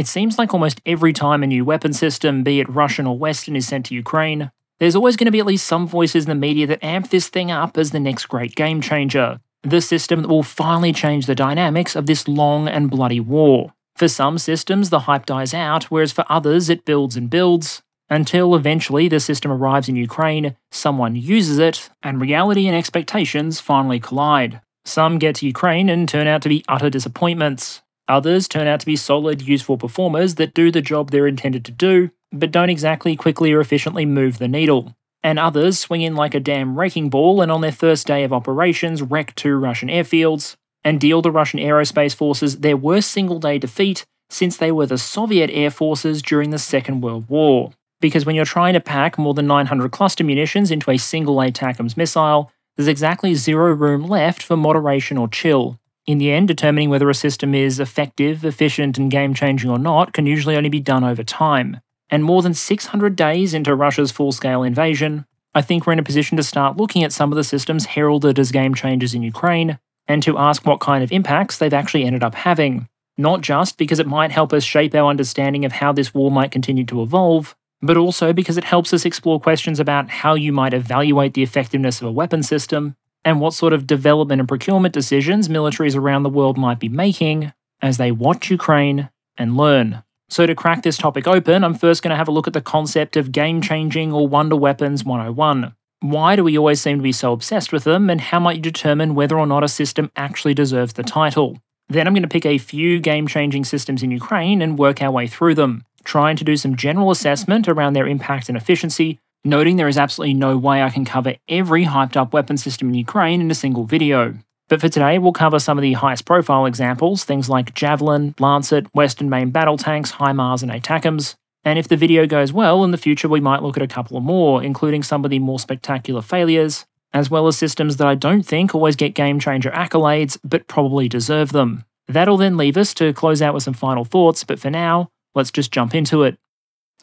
It seems like almost every time a new weapon system, be it Russian or Western, is sent to Ukraine, there's always going to be at least some voices in the media that amp this thing up as the next great game changer. The system that will finally change the dynamics of this long and bloody war. For some systems, the hype dies out, whereas for others, it builds and builds, until eventually the system arrives in Ukraine, someone uses it, and reality and expectations finally collide. Some get to Ukraine and turn out to be utter disappointments. Others turn out to be solid, useful performers that do the job they're intended to do, but don't exactly quickly or efficiently move the needle. And others swing in like a damn wrecking ball and on their first day of operations wreck two Russian airfields, and deal the Russian aerospace forces their worst single day defeat since they were the Soviet air forces during the Second World War. Because when you're trying to pack more than 900 cluster munitions into a single ATACMS missile, there's exactly zero room left for moderation or chill. In the end, determining whether a system is effective, efficient, and game changing or not can usually only be done over time. And more than 600 days into Russia's full scale invasion, I think we're in a position to start looking at some of the systems heralded as game changers in Ukraine and to ask what kind of impacts they've actually ended up having. Not just because it might help us shape our understanding of how this war might continue to evolve, but also because it helps us explore questions about how you might evaluate the effectiveness of a weapon system and what sort of development and procurement decisions militaries around the world might be making as they watch Ukraine and learn. So, to crack this topic open, I'm first going to have a look at the concept of game changing or wonder weapons 101. Why do we always seem to be so obsessed with them, and how might you determine whether or not a system actually deserves the title? Then I'm going to pick a few game changing systems in Ukraine and work our way through them, trying to do some general assessment around their impact and efficiency, noting there is absolutely no way I can cover every hyped up weapon system in Ukraine in a single video. But for today, we'll cover some of the highest profile examples, things like Javelin, Lancet, Western Main battle tanks, HIMARS, and ATACMS. And if the video goes well, in the future we might look at a couple more, including some of the more spectacular failures, as well as systems that I don't think always get game changer accolades, but probably deserve them. That'll then leave us to close out with some final thoughts, but for now, let's just jump into it.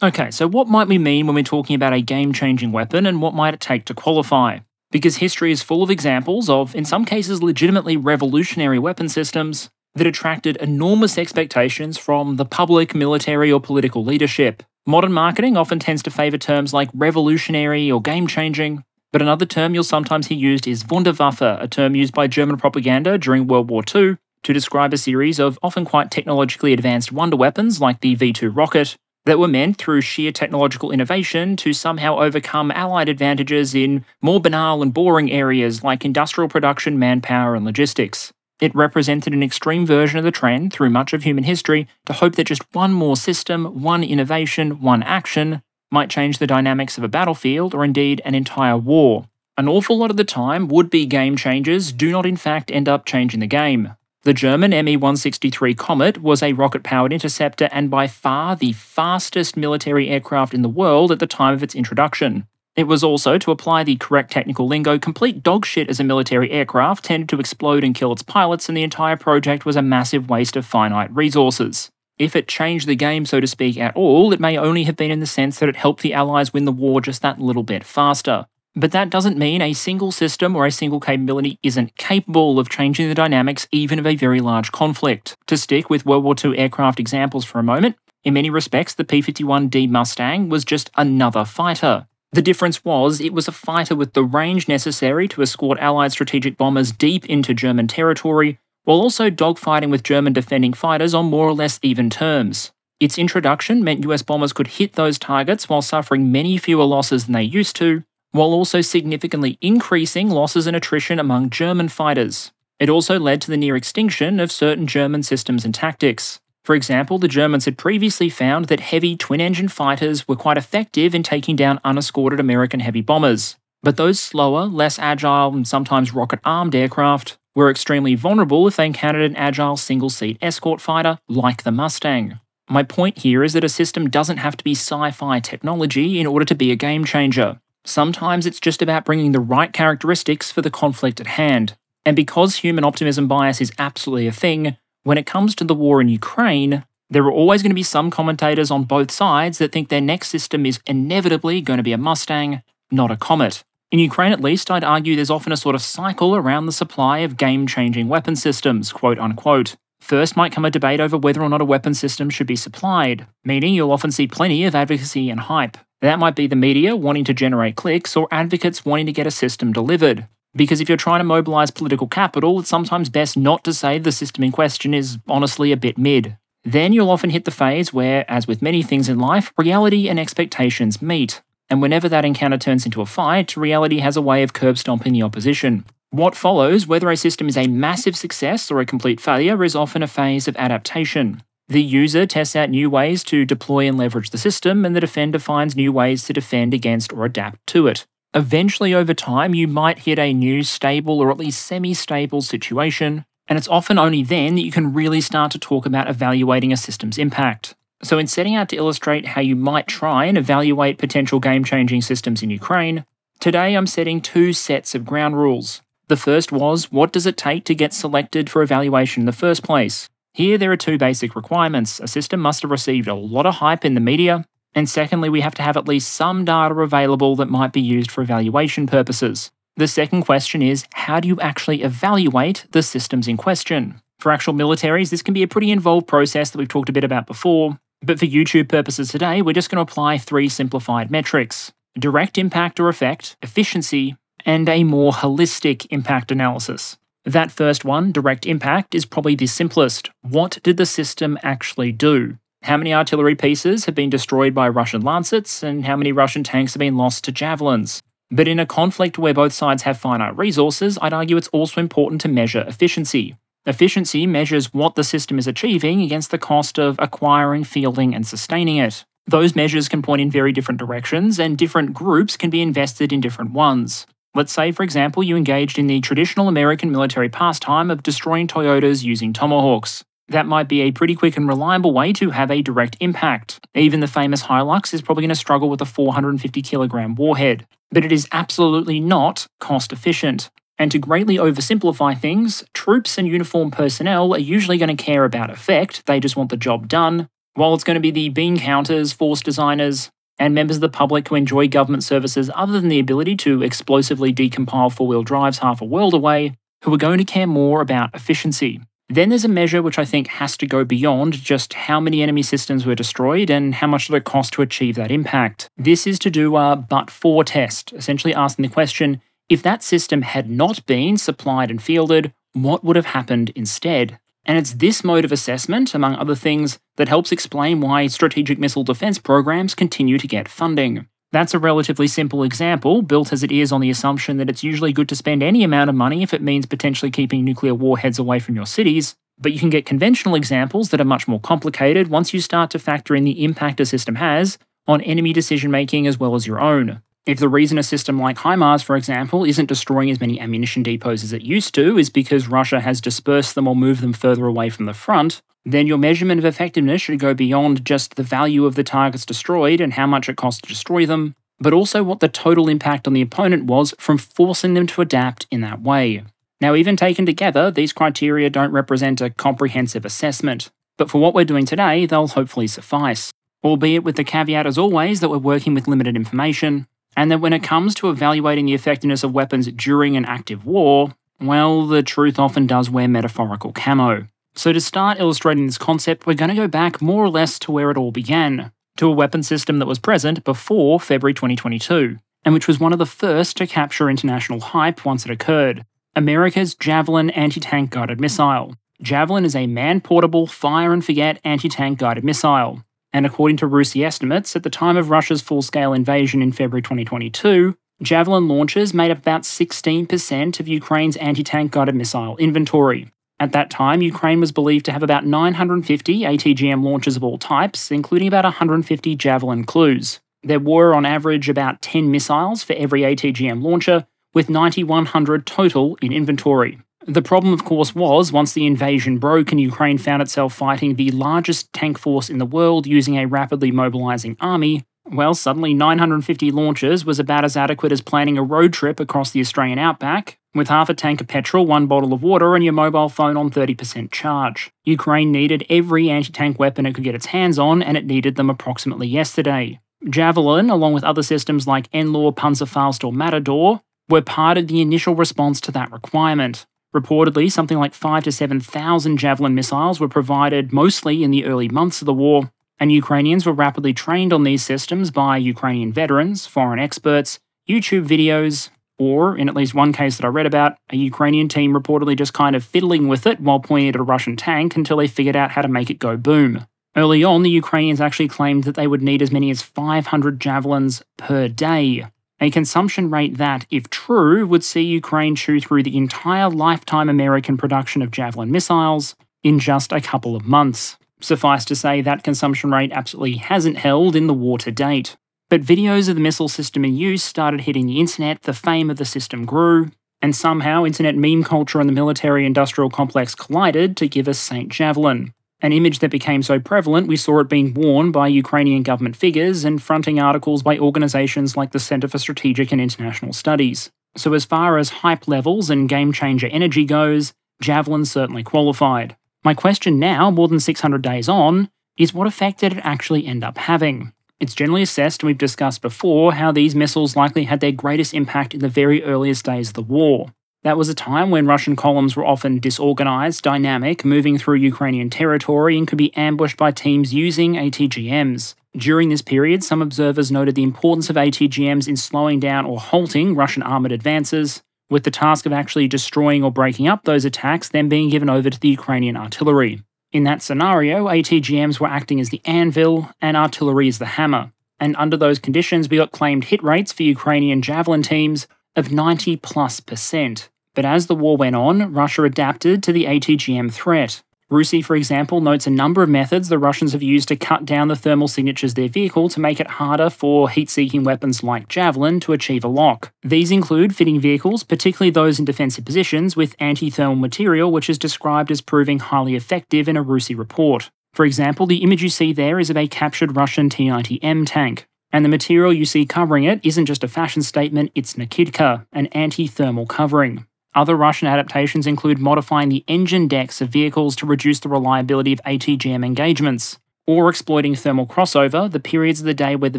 Okay, so what might we mean when we're talking about a game changing weapon, and what might it take to qualify? because history is full of examples of, in some cases, legitimately revolutionary weapon systems that attracted enormous expectations from the public, military, or political leadership. Modern marketing often tends to favour terms like revolutionary or game changing, but another term you'll sometimes hear used is Wunderwaffe, a term used by German propaganda during World War II to describe a series of often quite technologically advanced wonder weapons like the V 2 rocket, that were meant through sheer technological innovation to somehow overcome Allied advantages in more banal and boring areas like industrial production, manpower, and logistics. It represented an extreme version of the trend through much of human history to hope that just one more system, one innovation, one action might change the dynamics of a battlefield or indeed an entire war. An awful lot of the time, would be game changers do not in fact end up changing the game. The German Me 163 Komet was a rocket powered interceptor and by far the fastest military aircraft in the world at the time of its introduction. It was also, to apply the correct technical lingo, complete dogshit as a military aircraft, tended to explode and kill its pilots, and the entire project was a massive waste of finite resources. If it changed the game, so to speak, at all, it may only have been in the sense that it helped the Allies win the war just that little bit faster. But that doesn't mean a single system or a single capability isn't capable of changing the dynamics even of a very large conflict. To stick with World War II aircraft examples for a moment, in many respects, the P 51D Mustang was just another fighter. The difference was it was a fighter with the range necessary to escort Allied strategic bombers deep into German territory, while also dogfighting with German defending fighters on more or less even terms. Its introduction meant US bombers could hit those targets while suffering many fewer losses than they used to, while also significantly increasing losses and attrition among German fighters. It also led to the near extinction of certain German systems and tactics. For example, the Germans had previously found that heavy twin engine fighters were quite effective in taking down unescorted American heavy bombers. But those slower, less agile, and sometimes rocket armed aircraft were extremely vulnerable if they encountered an agile single seat escort fighter like the Mustang. My point here is that a system doesn't have to be sci fi technology in order to be a game changer. Sometimes it's just about bringing the right characteristics for the conflict at hand. And because human optimism bias is absolutely a thing, when it comes to the war in Ukraine, there are always going to be some commentators on both sides that think their next system is inevitably going to be a Mustang, not a Komet. In Ukraine, at least, I'd argue there's often a sort of cycle around the supply of game changing weapon systems, quote unquote. First might come a debate over whether or not a weapon system should be supplied, meaning you'll often see plenty of advocacy and hype. That might be the media wanting to generate clicks or advocates wanting to get a system delivered. Because if you're trying to mobilise political capital, it's sometimes best not to say the system in question is honestly a bit mid. Then you'll often hit the phase where, as with many things in life, reality and expectations meet. And whenever that encounter turns into a fight, reality has a way of curb stomping the opposition. What follows, whether a system is a massive success or a complete failure, is often a phase of adaptation. The user tests out new ways to deploy and leverage the system, and the defender finds new ways to defend against or adapt to it. Eventually, over time, you might hit a new stable or at least semi stable situation, and it's often only then that you can really start to talk about evaluating a system's impact. So, in setting out to illustrate how you might try and evaluate potential game changing systems in Ukraine, today I'm setting two sets of ground rules. The first was what does it take to get selected for evaluation in the first place? Here, there are two basic requirements. A system must have received a lot of hype in the media, and secondly, we have to have at least some data available that might be used for evaluation purposes. The second question is how do you actually evaluate the systems in question? For actual militaries, this can be a pretty involved process that we've talked a bit about before, but for YouTube purposes today, we're just going to apply three simplified metrics direct impact or effect, efficiency, and a more holistic impact analysis. That first one, direct impact, is probably the simplest. What did the system actually do? How many artillery pieces have been destroyed by Russian Lancets, and how many Russian tanks have been lost to javelins? But in a conflict where both sides have finite resources, I'd argue it's also important to measure efficiency. Efficiency measures what the system is achieving against the cost of acquiring, fielding, and sustaining it. Those measures can point in very different directions, and different groups can be invested in different ones. Let's say, for example, you engaged in the traditional American military pastime of destroying Toyotas using tomahawks. That might be a pretty quick and reliable way to have a direct impact. Even the famous Hilux is probably going to struggle with a 450 kilogram warhead. But it is absolutely not cost efficient. And to greatly oversimplify things, troops and uniformed personnel are usually going to care about effect, they just want the job done, while it's going to be the bean counters, force designers, and members of the public who enjoy government services other than the ability to explosively decompile four wheel drives half a world away, who are going to care more about efficiency. Then there's a measure which I think has to go beyond just how many enemy systems were destroyed and how much did it cost to achieve that impact. This is to do a but for test, essentially asking the question if that system had not been supplied and fielded, what would have happened instead? And it's this mode of assessment, among other things, that helps explain why strategic missile defense programs continue to get funding. That's a relatively simple example, built as it is on the assumption that it's usually good to spend any amount of money if it means potentially keeping nuclear warheads away from your cities, but you can get conventional examples that are much more complicated once you start to factor in the impact a system has on enemy decision making as well as your own. If the reason a system like HIMARS, for example, isn't destroying as many ammunition depots as it used to is because Russia has dispersed them or moved them further away from the front, then your measurement of effectiveness should go beyond just the value of the targets destroyed and how much it costs to destroy them, but also what the total impact on the opponent was from forcing them to adapt in that way. Now, even taken together, these criteria don't represent a comprehensive assessment, but for what we're doing today, they'll hopefully suffice. Albeit with the caveat, as always, that we're working with limited information, and that when it comes to evaluating the effectiveness of weapons during an active war, well, the truth often does wear metaphorical camo. So, to start illustrating this concept, we're going to go back more or less to where it all began to a weapon system that was present before February 2022, and which was one of the first to capture international hype once it occurred America's Javelin anti tank guided missile. Javelin is a man portable, fire and forget anti tank guided missile and according to RUSI estimates, at the time of Russia's full scale invasion in February 2022, Javelin launchers made up about 16% of Ukraine's anti tank guided missile inventory. At that time, Ukraine was believed to have about 950 ATGM launchers of all types, including about 150 Javelin CLUs. There were, on average, about 10 missiles for every ATGM launcher, with 9,100 total in inventory. The problem, of course, was once the invasion broke and Ukraine found itself fighting the largest tank force in the world using a rapidly mobilizing army, well, suddenly 950 launches was about as adequate as planning a road trip across the Australian outback, with half a tank of petrol, one bottle of water, and your mobile phone on 30% charge. Ukraine needed every anti tank weapon it could get its hands on, and it needed them approximately yesterday. Javelin, along with other systems like NLAW, Panzerfaust, or Matador, were part of the initial response to that requirement. Reportedly, something like 5 to 7,000 Javelin missiles were provided mostly in the early months of the war, and Ukrainians were rapidly trained on these systems by Ukrainian veterans, foreign experts, YouTube videos, or, in at least one case that I read about, a Ukrainian team reportedly just kind of fiddling with it while pointing at a Russian tank until they figured out how to make it go boom. Early on, the Ukrainians actually claimed that they would need as many as 500 javelins per day, a consumption rate that, if true, would see Ukraine chew through the entire lifetime American production of Javelin missiles in just a couple of months. Suffice to say, that consumption rate absolutely hasn't held in the war to date. But videos of the missile system in use started hitting the internet, the fame of the system grew, and somehow internet meme culture and the military industrial complex collided to give us St. Javelin. An image that became so prevalent we saw it being worn by Ukrainian government figures and fronting articles by organisations like the Centre for Strategic and International Studies. So, as far as hype levels and game changer energy goes, Javelin certainly qualified. My question now, more than 600 days on, is what effect did it actually end up having? It's generally assessed, and we've discussed before, how these missiles likely had their greatest impact in the very earliest days of the war. That was a time when Russian columns were often disorganized, dynamic, moving through Ukrainian territory, and could be ambushed by teams using ATGMs. During this period, some observers noted the importance of ATGMs in slowing down or halting Russian armoured advances, with the task of actually destroying or breaking up those attacks then being given over to the Ukrainian artillery. In that scenario, ATGMs were acting as the anvil and artillery as the hammer, and under those conditions, we got claimed hit rates for Ukrainian Javelin teams of 90 plus percent. But as the war went on, Russia adapted to the ATGM threat. RUSI, for example, notes a number of methods the Russians have used to cut down the thermal signatures of their vehicle to make it harder for heat seeking weapons like Javelin to achieve a lock. These include fitting vehicles, particularly those in defensive positions, with anti thermal material, which is described as proving highly effective in a RUSI report. For example, the image you see there is of a captured Russian T 90M tank. And the material you see covering it isn't just a fashion statement, it's Nakidka, an anti thermal covering. Other Russian adaptations include modifying the engine decks of vehicles to reduce the reliability of ATGM engagements, or exploiting thermal crossover, the periods of the day where the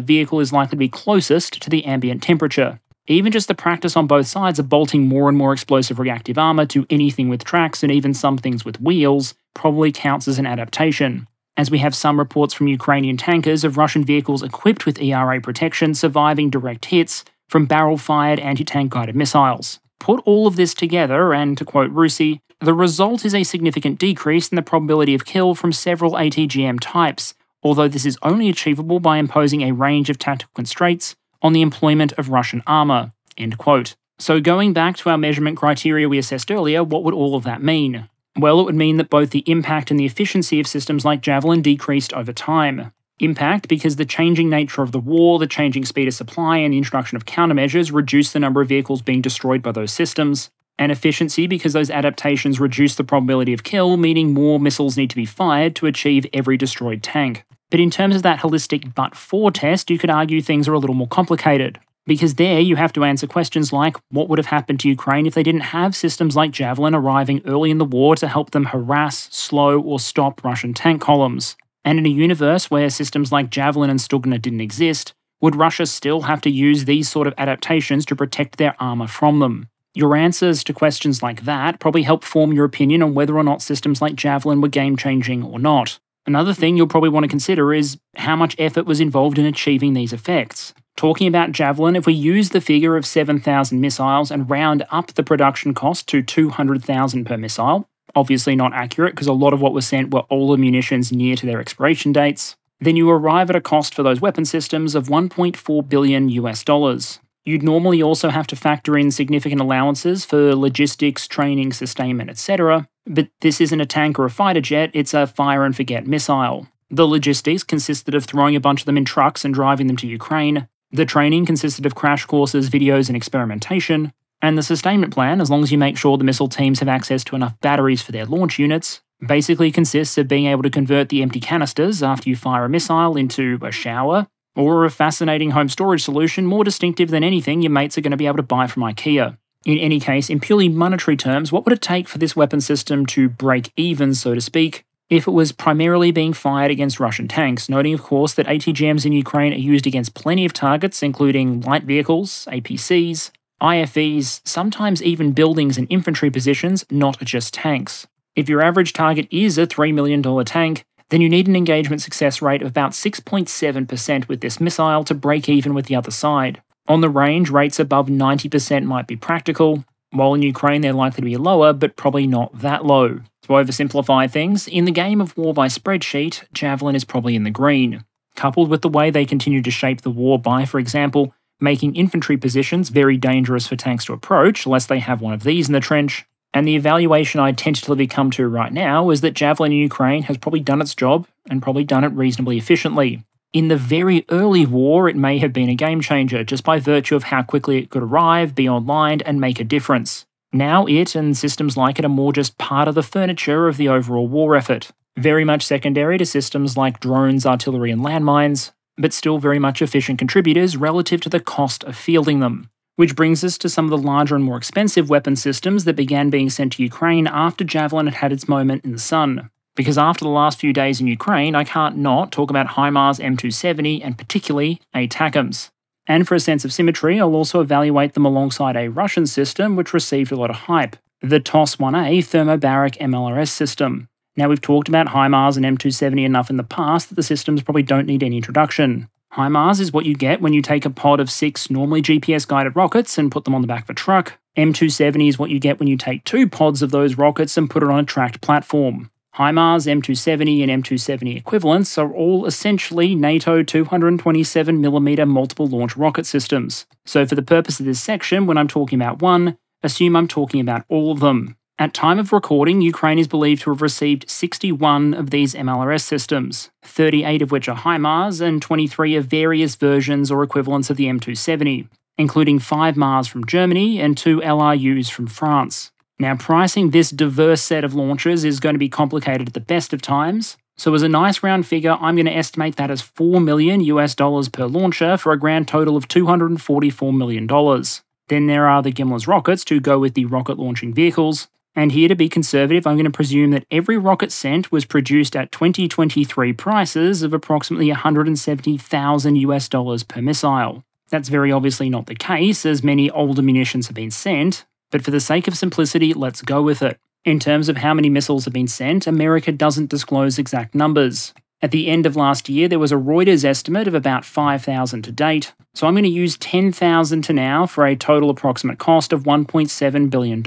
vehicle is likely to be closest to the ambient temperature. Even just the practice on both sides of bolting more and more explosive reactive armour to anything with tracks and even some things with wheels probably counts as an adaptation as we have some reports from Ukrainian tankers of Russian vehicles equipped with ERA protection surviving direct hits from barrel fired anti tank guided missiles. Put all of this together, and to quote RUSI, the result is a significant decrease in the probability of kill from several ATGM types, although this is only achievable by imposing a range of tactical constraints on the employment of Russian armour. End quote. So, going back to our measurement criteria we assessed earlier, what would all of that mean? Well, it would mean that both the impact and the efficiency of systems like Javelin decreased over time. Impact because the changing nature of the war, the changing speed of supply, and the introduction of countermeasures reduced the number of vehicles being destroyed by those systems. And efficiency because those adaptations reduce the probability of kill, meaning more missiles need to be fired to achieve every destroyed tank. But in terms of that holistic but for test, you could argue things are a little more complicated. Because there you have to answer questions like what would have happened to Ukraine if they didn't have systems like Javelin arriving early in the war to help them harass, slow, or stop Russian tank columns? And in a universe where systems like Javelin and Stugna didn't exist, would Russia still have to use these sort of adaptations to protect their armour from them? Your answers to questions like that probably help form your opinion on whether or not systems like Javelin were game changing or not. Another thing you'll probably want to consider is how much effort was involved in achieving these effects. Talking about Javelin, if we use the figure of 7,000 missiles and round up the production cost to 200,000 per missile, obviously not accurate because a lot of what was sent were older munitions near to their expiration dates, then you arrive at a cost for those weapon systems of 1.4 billion US dollars. You'd normally also have to factor in significant allowances for logistics, training, sustainment, etc. But this isn't a tank or a fighter jet, it's a fire and forget missile. The logistics consisted of throwing a bunch of them in trucks and driving them to Ukraine, the training consisted of crash courses, videos, and experimentation, and the sustainment plan, as long as you make sure the missile teams have access to enough batteries for their launch units, basically consists of being able to convert the empty canisters after you fire a missile into a shower, or a fascinating home storage solution more distinctive than anything your mates are going to be able to buy from IKEA. In any case, in purely monetary terms, what would it take for this weapon system to break even, so to speak, if it was primarily being fired against Russian tanks, noting, of course, that ATGMs in Ukraine are used against plenty of targets, including light vehicles, APCs, IFVs, sometimes even buildings and infantry positions, not just tanks. If your average target is a $3 million tank, then you need an engagement success rate of about 6.7% with this missile to break even with the other side. On the range, rates above 90% might be practical, while in Ukraine they're likely to be lower, but probably not that low. To oversimplify things, in the game of war by spreadsheet, Javelin is probably in the green. Coupled with the way they continue to shape the war by, for example, making infantry positions very dangerous for tanks to approach unless they have one of these in the trench, and the evaluation I tentatively come to right now is that Javelin in Ukraine has probably done its job and probably done it reasonably efficiently. In the very early war, it may have been a game changer just by virtue of how quickly it could arrive, be online, and make a difference. Now it and systems like it are more just part of the furniture of the overall war effort. Very much secondary to systems like drones, artillery, and landmines, but still very much efficient contributors relative to the cost of fielding them. Which brings us to some of the larger and more expensive weapon systems that began being sent to Ukraine after Javelin had had its moment in the sun. Because after the last few days in Ukraine, I can't not talk about HIMARS M270 and particularly ATACMS. And for a sense of symmetry, I'll also evaluate them alongside a Russian system which received a lot of hype the TOS 1A thermobaric MLRS system. Now, we've talked about HIMARS and M270 enough in the past that the systems probably don't need any introduction. HIMARS is what you get when you take a pod of six normally GPS guided rockets and put them on the back of a truck. M270 is what you get when you take two pods of those rockets and put it on a tracked platform. HIMARS, M270, and M270 equivalents are all essentially NATO 227mm multiple launch rocket systems. So, for the purpose of this section, when I'm talking about one, assume I'm talking about all of them. At time of recording, Ukraine is believed to have received 61 of these MLRS systems, 38 of which are HIMARS and 23 of various versions or equivalents of the M270, including 5 MARS from Germany and 2 LRUs from France. Now, pricing this diverse set of launchers is going to be complicated at the best of times, so as a nice round figure, I'm going to estimate that as 4 million US dollars per launcher for a grand total of 244 million dollars. Then there are the GMLRS rockets to go with the rocket launching vehicles, and here to be conservative, I'm going to presume that every rocket sent was produced at 2023 prices of approximately 170,000 US dollars per missile. That's very obviously not the case, as many older munitions have been sent, but for the sake of simplicity, let's go with it. In terms of how many missiles have been sent, America doesn't disclose exact numbers. At the end of last year, there was a Reuters estimate of about 5,000 to date, so I'm going to use 10,000 to now for a total approximate cost of $1.7 billion.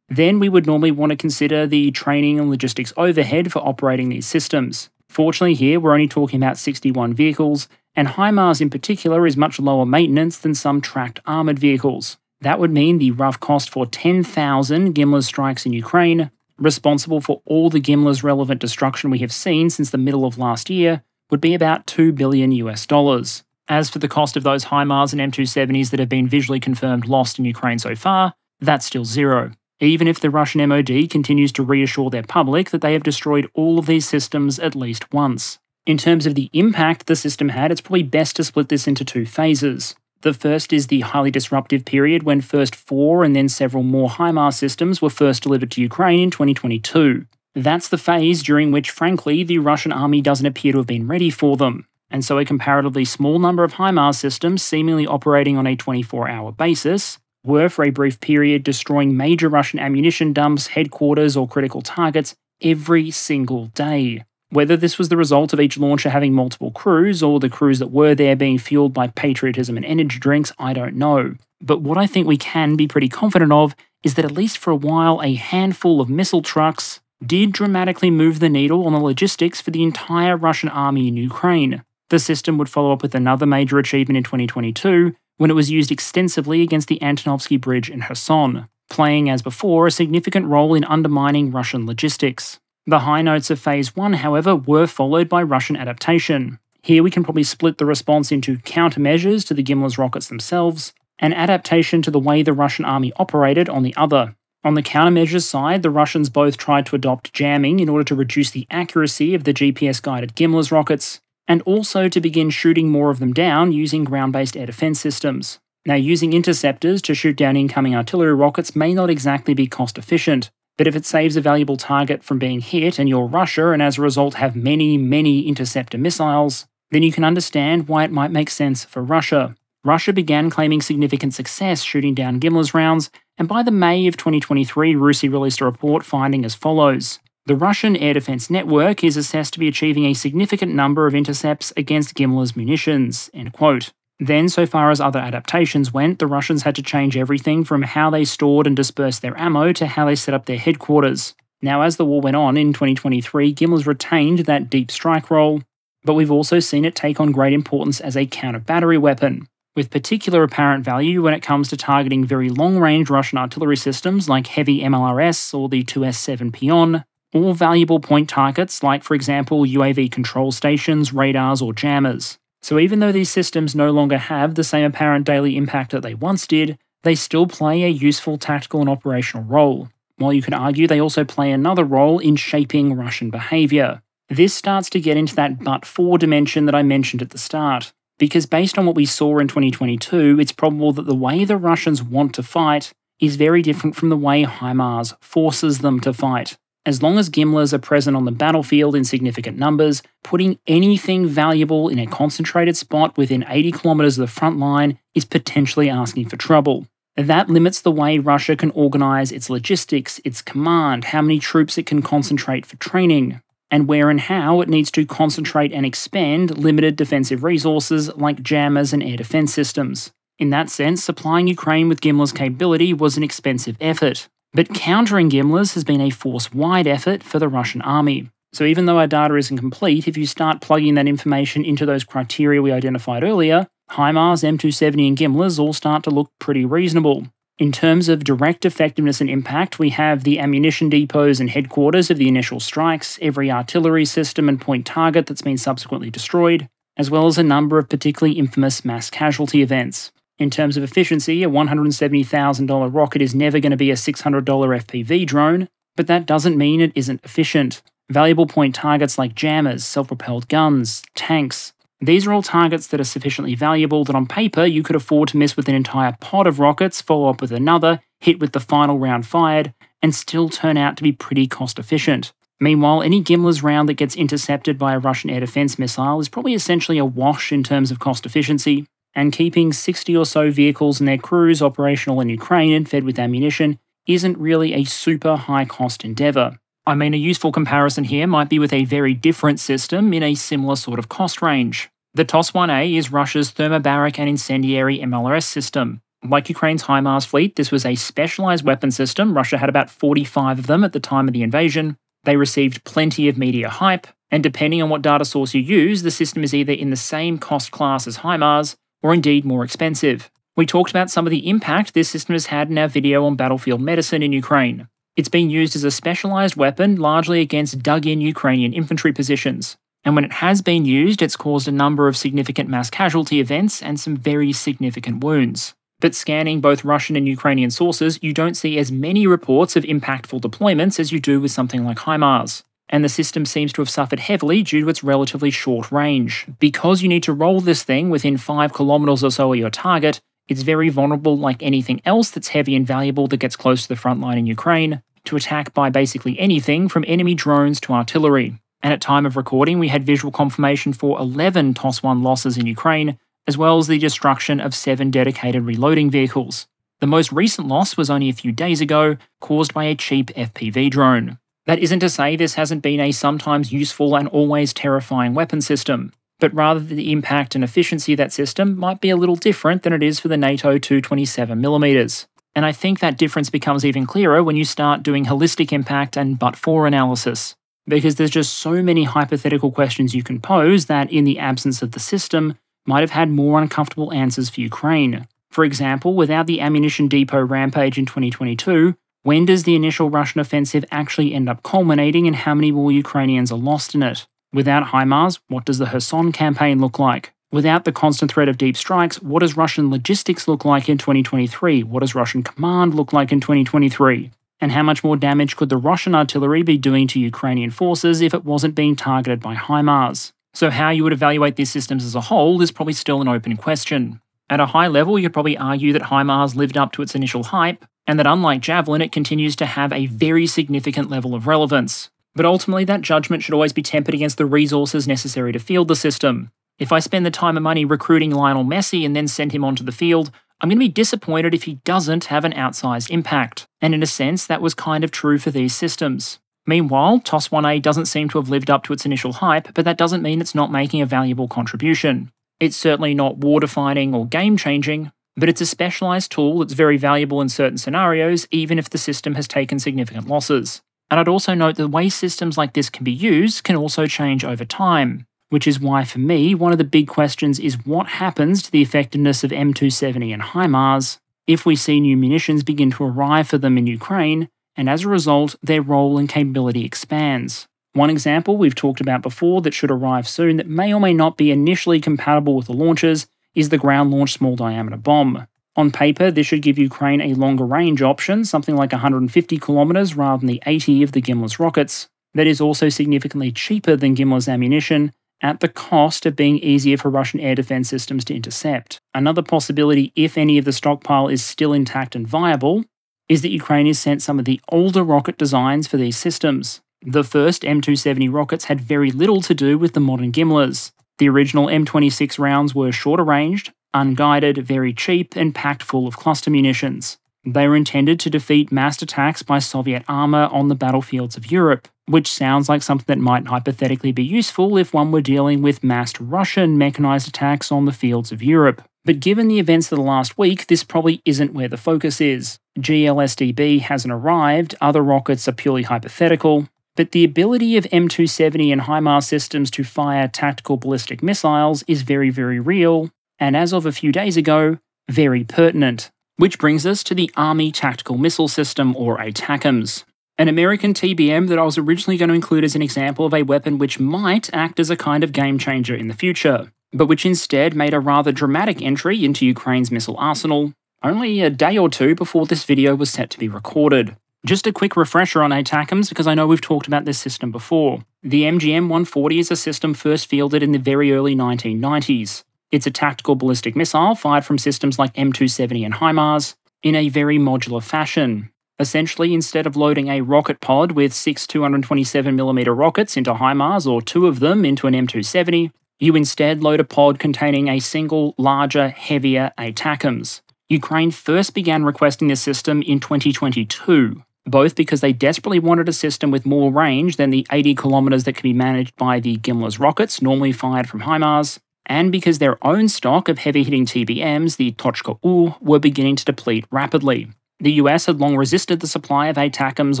Then we would normally want to consider the training and logistics overhead for operating these systems. Fortunately, here we're only talking about 61 vehicles, and HIMARS in particular is much lower maintenance than some tracked armoured vehicles. That would mean the rough cost for 10,000 GMLRS strikes in Ukraine, responsible for all the GMLRS relevant destruction we have seen since the middle of last year, would be about 2 billion US dollars. As for the cost of those HIMARS and M270s that have been visually confirmed lost in Ukraine so far, that's still zero even if the Russian MOD continues to reassure their public that they have destroyed all of these systems at least once. In terms of the impact the system had, it's probably best to split this into two phases. The first is the highly disruptive period when first four and then several more HIMARS systems were first delivered to Ukraine in 2022. That's the phase during which, frankly, the Russian army doesn't appear to have been ready for them, and so a comparatively small number of HIMARS systems seemingly operating on a 24 hour basis were for a brief period destroying major Russian ammunition dumps, headquarters, or critical targets every single day. Whether this was the result of each launcher having multiple crews, or the crews that were there being fueled by patriotism and energy drinks, I don't know. But what I think we can be pretty confident of is that at least for a while, a handful of missile trucks did dramatically move the needle on the logistics for the entire Russian army in Ukraine. The system would follow up with another major achievement in 2022 when it was used extensively against the Antonovsky Bridge in Kherson, playing as before a significant role in undermining Russian logistics. The high notes of Phase 1, however, were followed by Russian adaptation. Here we can probably split the response into countermeasures to the GMLRS rockets themselves, and adaptation to the way the Russian army operated on the other. On the countermeasures side, the Russians both tried to adopt jamming in order to reduce the accuracy of the GPS guided GMLRS rockets, and also to begin shooting more of them down using ground based air defense systems. Now, using interceptors to shoot down incoming artillery rockets may not exactly be cost efficient, but if it saves a valuable target from being hit and you're Russia and as a result have many, many interceptor missiles, then you can understand why it might make sense for Russia. Russia began claiming significant success shooting down GMLRS rounds, and by the May of 2023, RUSI released a report finding as follows. The Russian air defense network is assessed to be achieving a significant number of intercepts against GMLRS munitions. End quote. Then, so far as other adaptations went, the Russians had to change everything from how they stored and dispersed their ammo to how they set up their headquarters. Now, as the war went on in 2023, GMLRS retained that deep strike role, but we've also seen it take on great importance as a counter battery weapon with particular apparent value when it comes to targeting very long range Russian artillery systems like heavy MLRS or the 2S7 Pion, or valuable point targets like, for example, UAV control stations, radars, or jammers. So, even though these systems no longer have the same apparent daily impact that they once did, they still play a useful tactical and operational role. While you could argue they also play another role in shaping Russian behaviour. This starts to get into that but for dimension that I mentioned at the start because based on what we saw in 2022, it's probable that the way the Russians want to fight is very different from the way HIMARS forces them to fight. As long as GMLRS are present on the battlefield in significant numbers, putting anything valuable in a concentrated spot within 80 kilometers of the front line is potentially asking for trouble. That limits the way Russia can organize its logistics, its command, how many troops it can concentrate for training, and where and how it needs to concentrate and expand limited defensive resources like jammers and air defense systems. In that sense, supplying Ukraine with GMLRS capability was an expensive effort. But countering GMLRS has been a force wide effort for the Russian army. So even though our data isn't complete, if you start plugging that information into those criteria we identified earlier, HIMARS, M270, and GMLRS all start to look pretty reasonable. In terms of direct effectiveness and impact, we have the ammunition depots and headquarters of the initial strikes, every artillery system and point target that's been subsequently destroyed, as well as a number of particularly infamous mass casualty events. In terms of efficiency, a $170,000 rocket is never going to be a $600 FPV drone, but that doesn't mean it isn't efficient. Valuable point targets like jammers, self propelled guns, tanks, these are all targets that are sufficiently valuable that on paper you could afford to miss with an entire pod of rockets, follow up with another, hit with the final round fired, and still turn out to be pretty cost efficient. Meanwhile, any GMLRS round that gets intercepted by a Russian air defense missile is probably essentially a wash in terms of cost efficiency, and keeping 60 or so vehicles and their crews operational in Ukraine and fed with ammunition isn't really a super high cost endeavour. I mean, a useful comparison here might be with a very different system in a similar sort of cost range. The TOS 1A is Russia's thermobaric and incendiary MLRS system. Like Ukraine's HIMARS fleet, this was a specialized weapon system. Russia had about 45 of them at the time of the invasion. They received plenty of media hype, and depending on what data source you use, the system is either in the same cost class as HIMARS or indeed more expensive. We talked about some of the impact this system has had in our video on battlefield medicine in Ukraine. It's been used as a specialized weapon largely against dug in Ukrainian infantry positions. And when it has been used, it's caused a number of significant mass casualty events and some very significant wounds. But scanning both Russian and Ukrainian sources, you don't see as many reports of impactful deployments as you do with something like HIMARS. And the system seems to have suffered heavily due to its relatively short range. Because you need to roll this thing within 5 kilometers or so of your target, it's very vulnerable, like anything else that's heavy and valuable that gets close to the front line in Ukraine, to attack by basically anything from enemy drones to artillery. And at time of recording, we had visual confirmation for 11 TOS 1 losses in Ukraine, as well as the destruction of seven dedicated reloading vehicles. The most recent loss was only a few days ago, caused by a cheap FPV drone. That isn't to say this hasn't been a sometimes useful and always terrifying weapon system, but rather the impact and efficiency of that system might be a little different than it is for the NATO 227mm. And I think that difference becomes even clearer when you start doing holistic impact and but for analysis. Because there's just so many hypothetical questions you can pose that, in the absence of the system, might have had more uncomfortable answers for Ukraine. For example, without the ammunition depot rampage in 2022, when does the initial Russian offensive actually end up culminating and how many more Ukrainians are lost in it? Without HIMARS, what does the Kherson campaign look like? Without the constant threat of deep strikes, what does Russian logistics look like in 2023? What does Russian command look like in 2023? And how much more damage could the Russian artillery be doing to Ukrainian forces if it wasn't being targeted by HIMARS? So, how you would evaluate these systems as a whole is probably still an open question. At a high level, you could probably argue that HIMARS lived up to its initial hype, and that unlike Javelin, it continues to have a very significant level of relevance. But ultimately, that judgment should always be tempered against the resources necessary to field the system. If I spend the time and money recruiting Lionel Messi and then send him onto the field, I'm going to be disappointed if he doesn't have an outsized impact. And in a sense, that was kind of true for these systems. Meanwhile, TOS 1A doesn't seem to have lived up to its initial hype, but that doesn't mean it's not making a valuable contribution. It's certainly not war defining or game changing, but it's a specialized tool that's very valuable in certain scenarios, even if the system has taken significant losses. And I'd also note the way systems like this can be used can also change over time, which is why, for me, one of the big questions is what happens to the effectiveness of M270 and HIMARS if we see new munitions begin to arrive for them in Ukraine, and as a result, their role and capability expands. One example we've talked about before that should arrive soon that may or may not be initially compatible with the launchers is the ground launched small diameter bomb. On paper, this should give Ukraine a longer range option, something like 150 kilometers rather than the 80 of the GMLRS rockets. That is also significantly cheaper than GMLRS ammunition at the cost of being easier for Russian air defense systems to intercept. Another possibility, if any of the stockpile is still intact and viable, is that Ukraine has sent some of the older rocket designs for these systems. The first M270 rockets had very little to do with the modern GMLRS. The original M26 rounds were shorter ranged, unguided, very cheap, and packed full of cluster munitions. They were intended to defeat massed attacks by Soviet armour on the battlefields of Europe, which sounds like something that might hypothetically be useful if one were dealing with massed Russian mechanised attacks on the fields of Europe. But given the events of the last week, this probably isn't where the focus is. GLSDB hasn't arrived, other rockets are purely hypothetical, but the ability of M270 and HIMARS systems to fire tactical ballistic missiles is very, very real, and as of a few days ago, very pertinent. Which brings us to the Army Tactical Missile System, or ATACMS, an American TBM that I was originally going to include as an example of a weapon which might act as a kind of game changer in the future, but which instead made a rather dramatic entry into Ukraine's missile arsenal only a day or two before this video was set to be recorded. Just a quick refresher on ATACMS because I know we've talked about this system before. The MGM 140 is a system first fielded in the very early 1990s. It's a tactical ballistic missile fired from systems like M270 and HIMARS in a very modular fashion. Essentially, instead of loading a rocket pod with six 227mm rockets into HIMARS or two of them into an M270, you instead load a pod containing a single, larger, heavier ATACMS. Ukraine first began requesting this system in 2022, both because they desperately wanted a system with more range than the 80 kilometers that can be managed by the GMLRS rockets normally fired from HIMARS, and because their own stock of heavy hitting TBMs, the Tochka U, were beginning to deplete rapidly. The US had long resisted the supply of ATACMS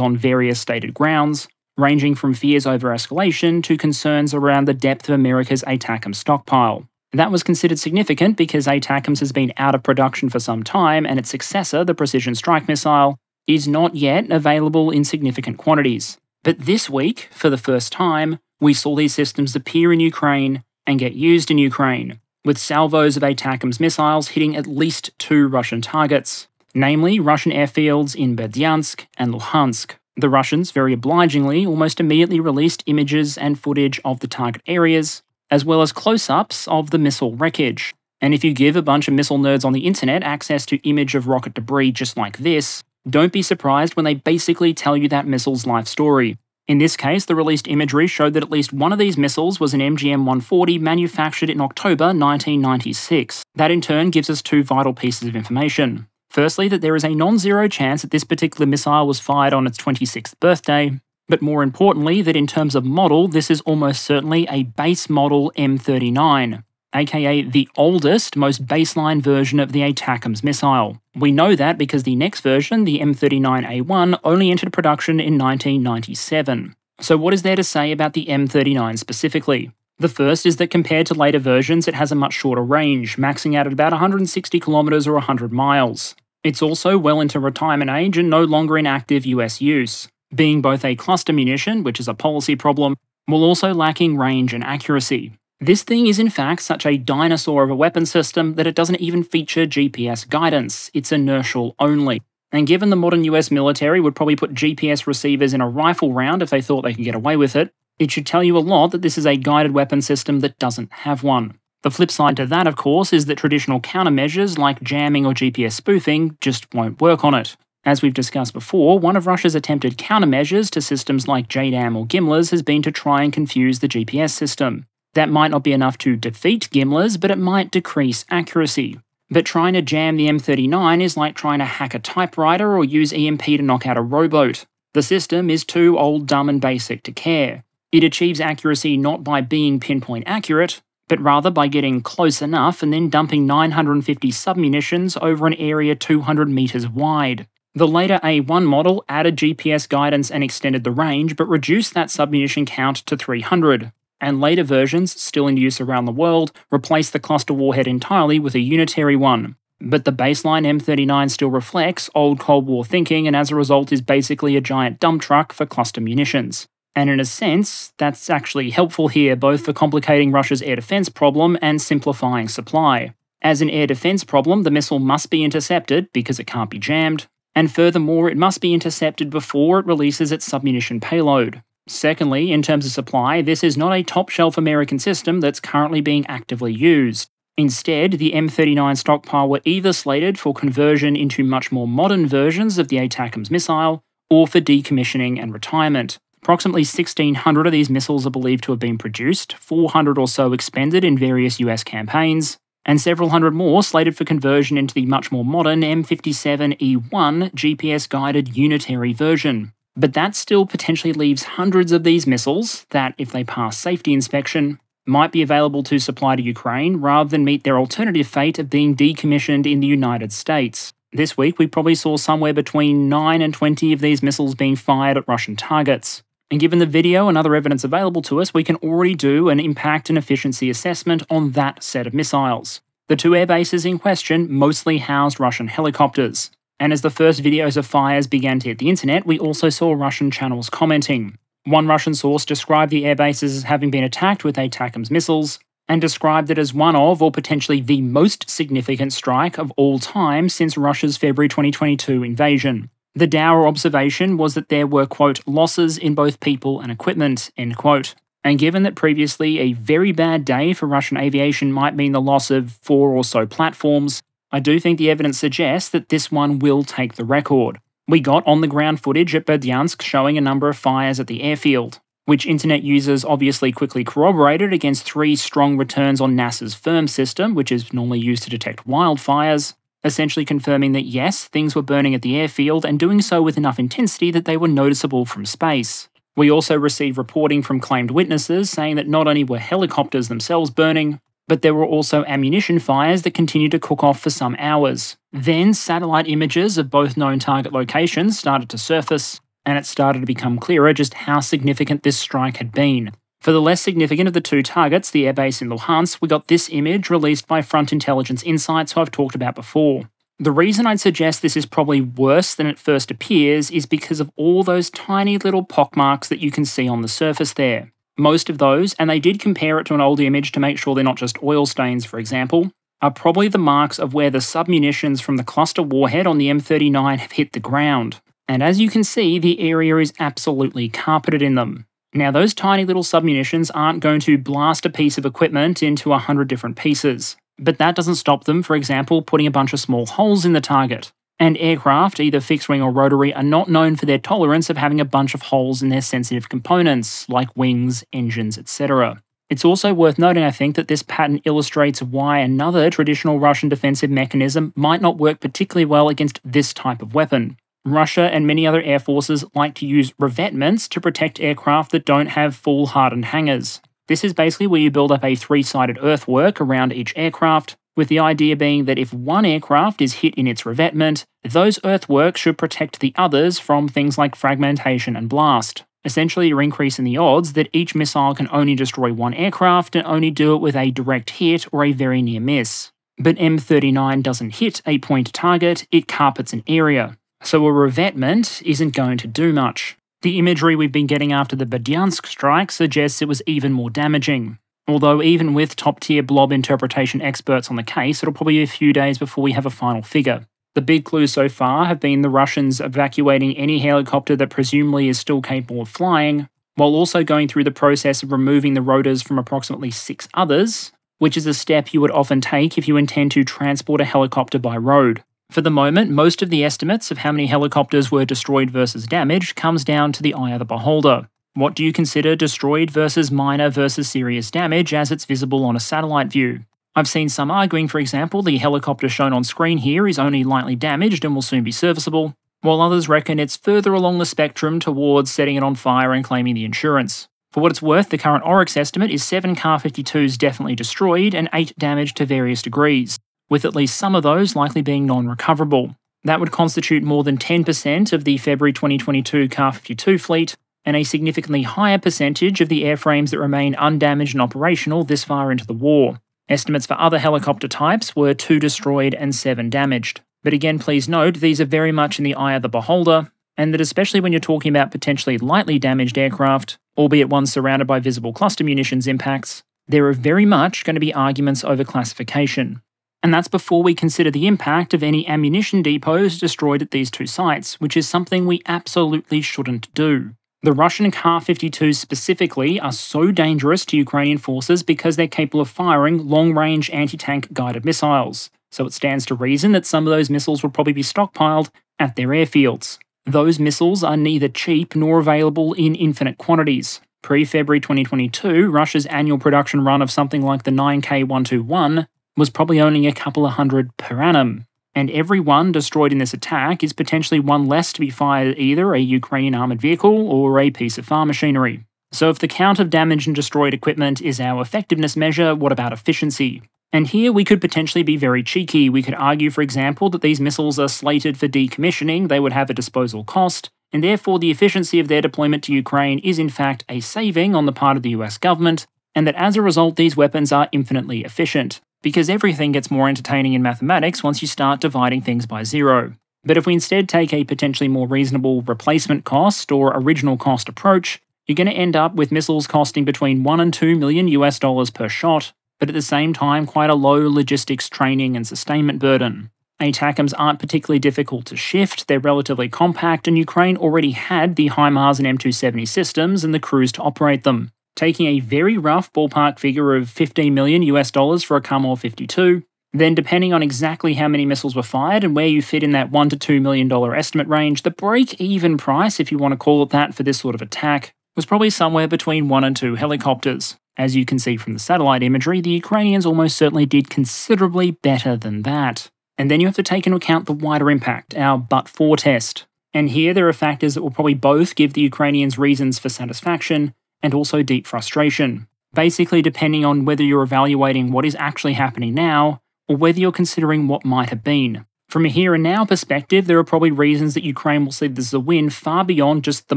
on various stated grounds, ranging from fears over escalation to concerns around the depth of America's ATACM stockpile. That was considered significant because ATACMS has been out of production for some time and its successor, the Precision Strike Missile, is not yet available in significant quantities. But this week, for the first time, we saw these systems appear in Ukraine and get used in Ukraine, with salvos of ATACMS missiles hitting at least two Russian targets, namely Russian airfields in Berdyansk and Luhansk. The Russians, very obligingly, almost immediately released images and footage of the target areas, as well as close ups of the missile wreckage. And if you give a bunch of missile nerds on the internet access to image of rocket debris just like this, don't be surprised when they basically tell you that missile's life story. In this case, the released imagery showed that at least one of these missiles was an MGM 140 manufactured in October 1996. That in turn gives us two vital pieces of information. Firstly, that there is a non zero chance that this particular missile was fired on its 26th birthday, but more importantly, that in terms of model, this is almost certainly a base model M39 aka the oldest, most baseline version of the ATACMS missile. We know that because the next version, the M39A1, only entered production in 1997. So, what is there to say about the M39 specifically? The first is that compared to later versions, it has a much shorter range, maxing out at about 160 kilometers or 100 miles. It's also well into retirement age and no longer in active US use. Being both a cluster munition, which is a policy problem, while also lacking range and accuracy. This thing is in fact such a dinosaur of a weapon system that it doesn't even feature GPS guidance, it's inertial only. And given the modern US military would probably put GPS receivers in a rifle round if they thought they could get away with it, it should tell you a lot that this is a guided weapon system that doesn't have one. The flip side to that, of course, is that traditional countermeasures like jamming or GPS spoofing just won't work on it. As we've discussed before, one of Russia's attempted countermeasures to systems like JDAM or GMLRS has been to try and confuse the GPS system. That might not be enough to defeat GMLRS, but it might decrease accuracy. But trying to jam the M39 is like trying to hack a typewriter or use EMP to knock out a rowboat. The system is too old, dumb, and basic to care. It achieves accuracy not by being pinpoint accurate, but rather by getting close enough and then dumping 950 submunitions over an area 200 metres wide. The later A1 model added GPS guidance and extended the range, but reduced that submunition count to 300. And later versions, still in use around the world, replaced the cluster warhead entirely with a unitary one. But the baseline M39 still reflects old Cold War thinking and as a result is basically a giant dump truck for cluster munitions. And in a sense, that's actually helpful here both for complicating Russia's air defense problem and simplifying supply. As an air defense problem, the missile must be intercepted because it can't be jammed, and furthermore, it must be intercepted before it releases its submunition payload. Secondly, in terms of supply, this is not a top shelf American system that's currently being actively used. Instead, the M39 stockpile were either slated for conversion into much more modern versions of the ATACMS missile, or for decommissioning and retirement. Approximately 1,600 of these missiles are believed to have been produced, 400 or so expended in various US campaigns, and several hundred more slated for conversion into the much more modern M57E1 GPS guided unitary version. But that still potentially leaves hundreds of these missiles that, if they pass safety inspection, might be available to supply to Ukraine rather than meet their alternative fate of being decommissioned in the United States. This week, we probably saw somewhere between 9 and 20 of these missiles being fired at Russian targets. And given the video and other evidence available to us, we can already do an impact and efficiency assessment on that set of missiles. The two air bases in question mostly housed Russian helicopters. And as the first videos of fires began to hit the internet, we also saw Russian channels commenting. One Russian source described the air bases as having been attacked with ATACMS missiles, and described it as one of, or potentially the most significant strike of all time since Russia's February 2022 invasion. The dour observation was that there were, quote, losses in both people and equipment, end quote. And given that previously a very bad day for Russian aviation might mean the loss of four or so platforms, I do think the evidence suggests that this one will take the record. We got on the ground footage at Berdyansk showing a number of fires at the airfield, which internet users obviously quickly corroborated against three strong returns on NASA's FIRMS system, which is normally used to detect wildfires, essentially confirming that yes, things were burning at the airfield and doing so with enough intensity that they were noticeable from space. We also received reporting from claimed witnesses saying that not only were helicopters themselves burning, but there were also ammunition fires that continued to cook off for some hours. Then, satellite images of both known target locations started to surface, and it started to become clearer just how significant this strike had been. For the less significant of the two targets, the airbase in Luhansk, we got this image released by Front Intelligence Insights, who I've talked about before. The reason I'd suggest this is probably worse than it first appears is because of all those tiny little pockmarks that you can see on the surface there. Most of those, and they did compare it to an old image to make sure they're not just oil stains, for example, are probably the marks of where the submunitions from the cluster warhead on the M39 have hit the ground. And as you can see, the area is absolutely carpeted in them. Now, those tiny little submunitions aren't going to blast a piece of equipment into a hundred different pieces, but that doesn't stop them, for example, putting a bunch of small holes in the target. And aircraft, either fixed wing or rotary, are not known for their tolerance of having a bunch of holes in their sensitive components, like wings, engines, etc. It's also worth noting, I think, that this pattern illustrates why another traditional Russian defensive mechanism might not work particularly well against this type of weapon. Russia and many other air forces like to use revetments to protect aircraft that don't have full hardened hangars. This is basically where you build up a three sided earthwork around each aircraft, with the idea being that if one aircraft is hit in its revetment, those earthworks should protect the others from things like fragmentation and blast. Essentially, you're increasing the odds that each missile can only destroy one aircraft and only do it with a direct hit or a very near miss. But M39 doesn't hit a point target, it carpets an area so a revetment isn't going to do much. The imagery we've been getting after the Berdyansk strike suggests it was even more damaging. Although, even with top tier blob interpretation experts on the case, it'll probably be a few days before we have a final figure. The big clues so far have been the Russians evacuating any helicopter that presumably is still capable of flying, while also going through the process of removing the rotors from approximately six others, which is a step you would often take if you intend to transport a helicopter by road. For the moment, most of the estimates of how many helicopters were destroyed versus damaged comes down to the eye of the beholder. What do you consider destroyed versus minor versus serious damage as it's visible on a satellite view? I've seen some arguing, for example, the helicopter shown on screen here is only lightly damaged and will soon be serviceable, while others reckon it's further along the spectrum towards setting it on fire and claiming the insurance. For what it's worth, the current Oryx estimate is 7 Ka-52s definitely destroyed and 8 damaged to various degrees, with at least some of those likely being non recoverable. That would constitute more than 10% of the February 2022 Ka-52 fleet, and a significantly higher percentage of the airframes that remain undamaged and operational this far into the war. Estimates for other helicopter types were 2 destroyed and 7 damaged. But again, please note, these are very much in the eye of the beholder, and that especially when you're talking about potentially lightly damaged aircraft, albeit ones surrounded by visible cluster munitions impacts, there are very much going to be arguments over classification. And that's before we consider the impact of any ammunition depots destroyed at these two sites, which is something we absolutely shouldn't do. The Russian Ka-52s specifically are so dangerous to Ukrainian forces because they're capable of firing long range anti tank guided missiles. So it stands to reason that some of those missiles would probably be stockpiled at their airfields. Those missiles are neither cheap nor available in infinite quantities. Pre February 2022, Russia's annual production run of something like the 9K 121 was probably only a couple of hundred per annum. And every one destroyed in this attack is potentially one less to be fired at either a Ukrainian armoured vehicle or a piece of farm machinery. So, if the count of damaged and destroyed equipment is our effectiveness measure, what about efficiency? And here we could potentially be very cheeky. We could argue, for example, that these missiles are slated for decommissioning, they would have a disposal cost, and therefore the efficiency of their deployment to Ukraine is in fact a saving on the part of the US government, and that as a result these weapons are infinitely efficient. Because everything gets more entertaining in mathematics once you start dividing things by zero. But if we instead take a potentially more reasonable replacement cost or original cost approach, you're going to end up with missiles costing between 1 and 2 million US dollars per shot, but at the same time quite a low logistics training and sustainment burden. ATACMS aren't particularly difficult to shift, they're relatively compact, and Ukraine already had the HIMARS and M270 systems and the crews to operate them. Taking a very rough ballpark figure of 15 million US dollars for a Kamov 52, then depending on exactly how many missiles were fired and where you fit in that 1 to 2 million dollar estimate range, the break even price, if you want to call it that, for this sort of attack was probably somewhere between 1 and 2 helicopters. As you can see from the satellite imagery, the Ukrainians almost certainly did considerably better than that. And then you have to take into account the wider impact, our but for test. And here there are factors that will probably both give the Ukrainians reasons for satisfaction and also deep frustration. Basically, depending on whether you're evaluating what is actually happening now or whether you're considering what might have been. From a here and now perspective, there are probably reasons that Ukraine will see this as a win far beyond just the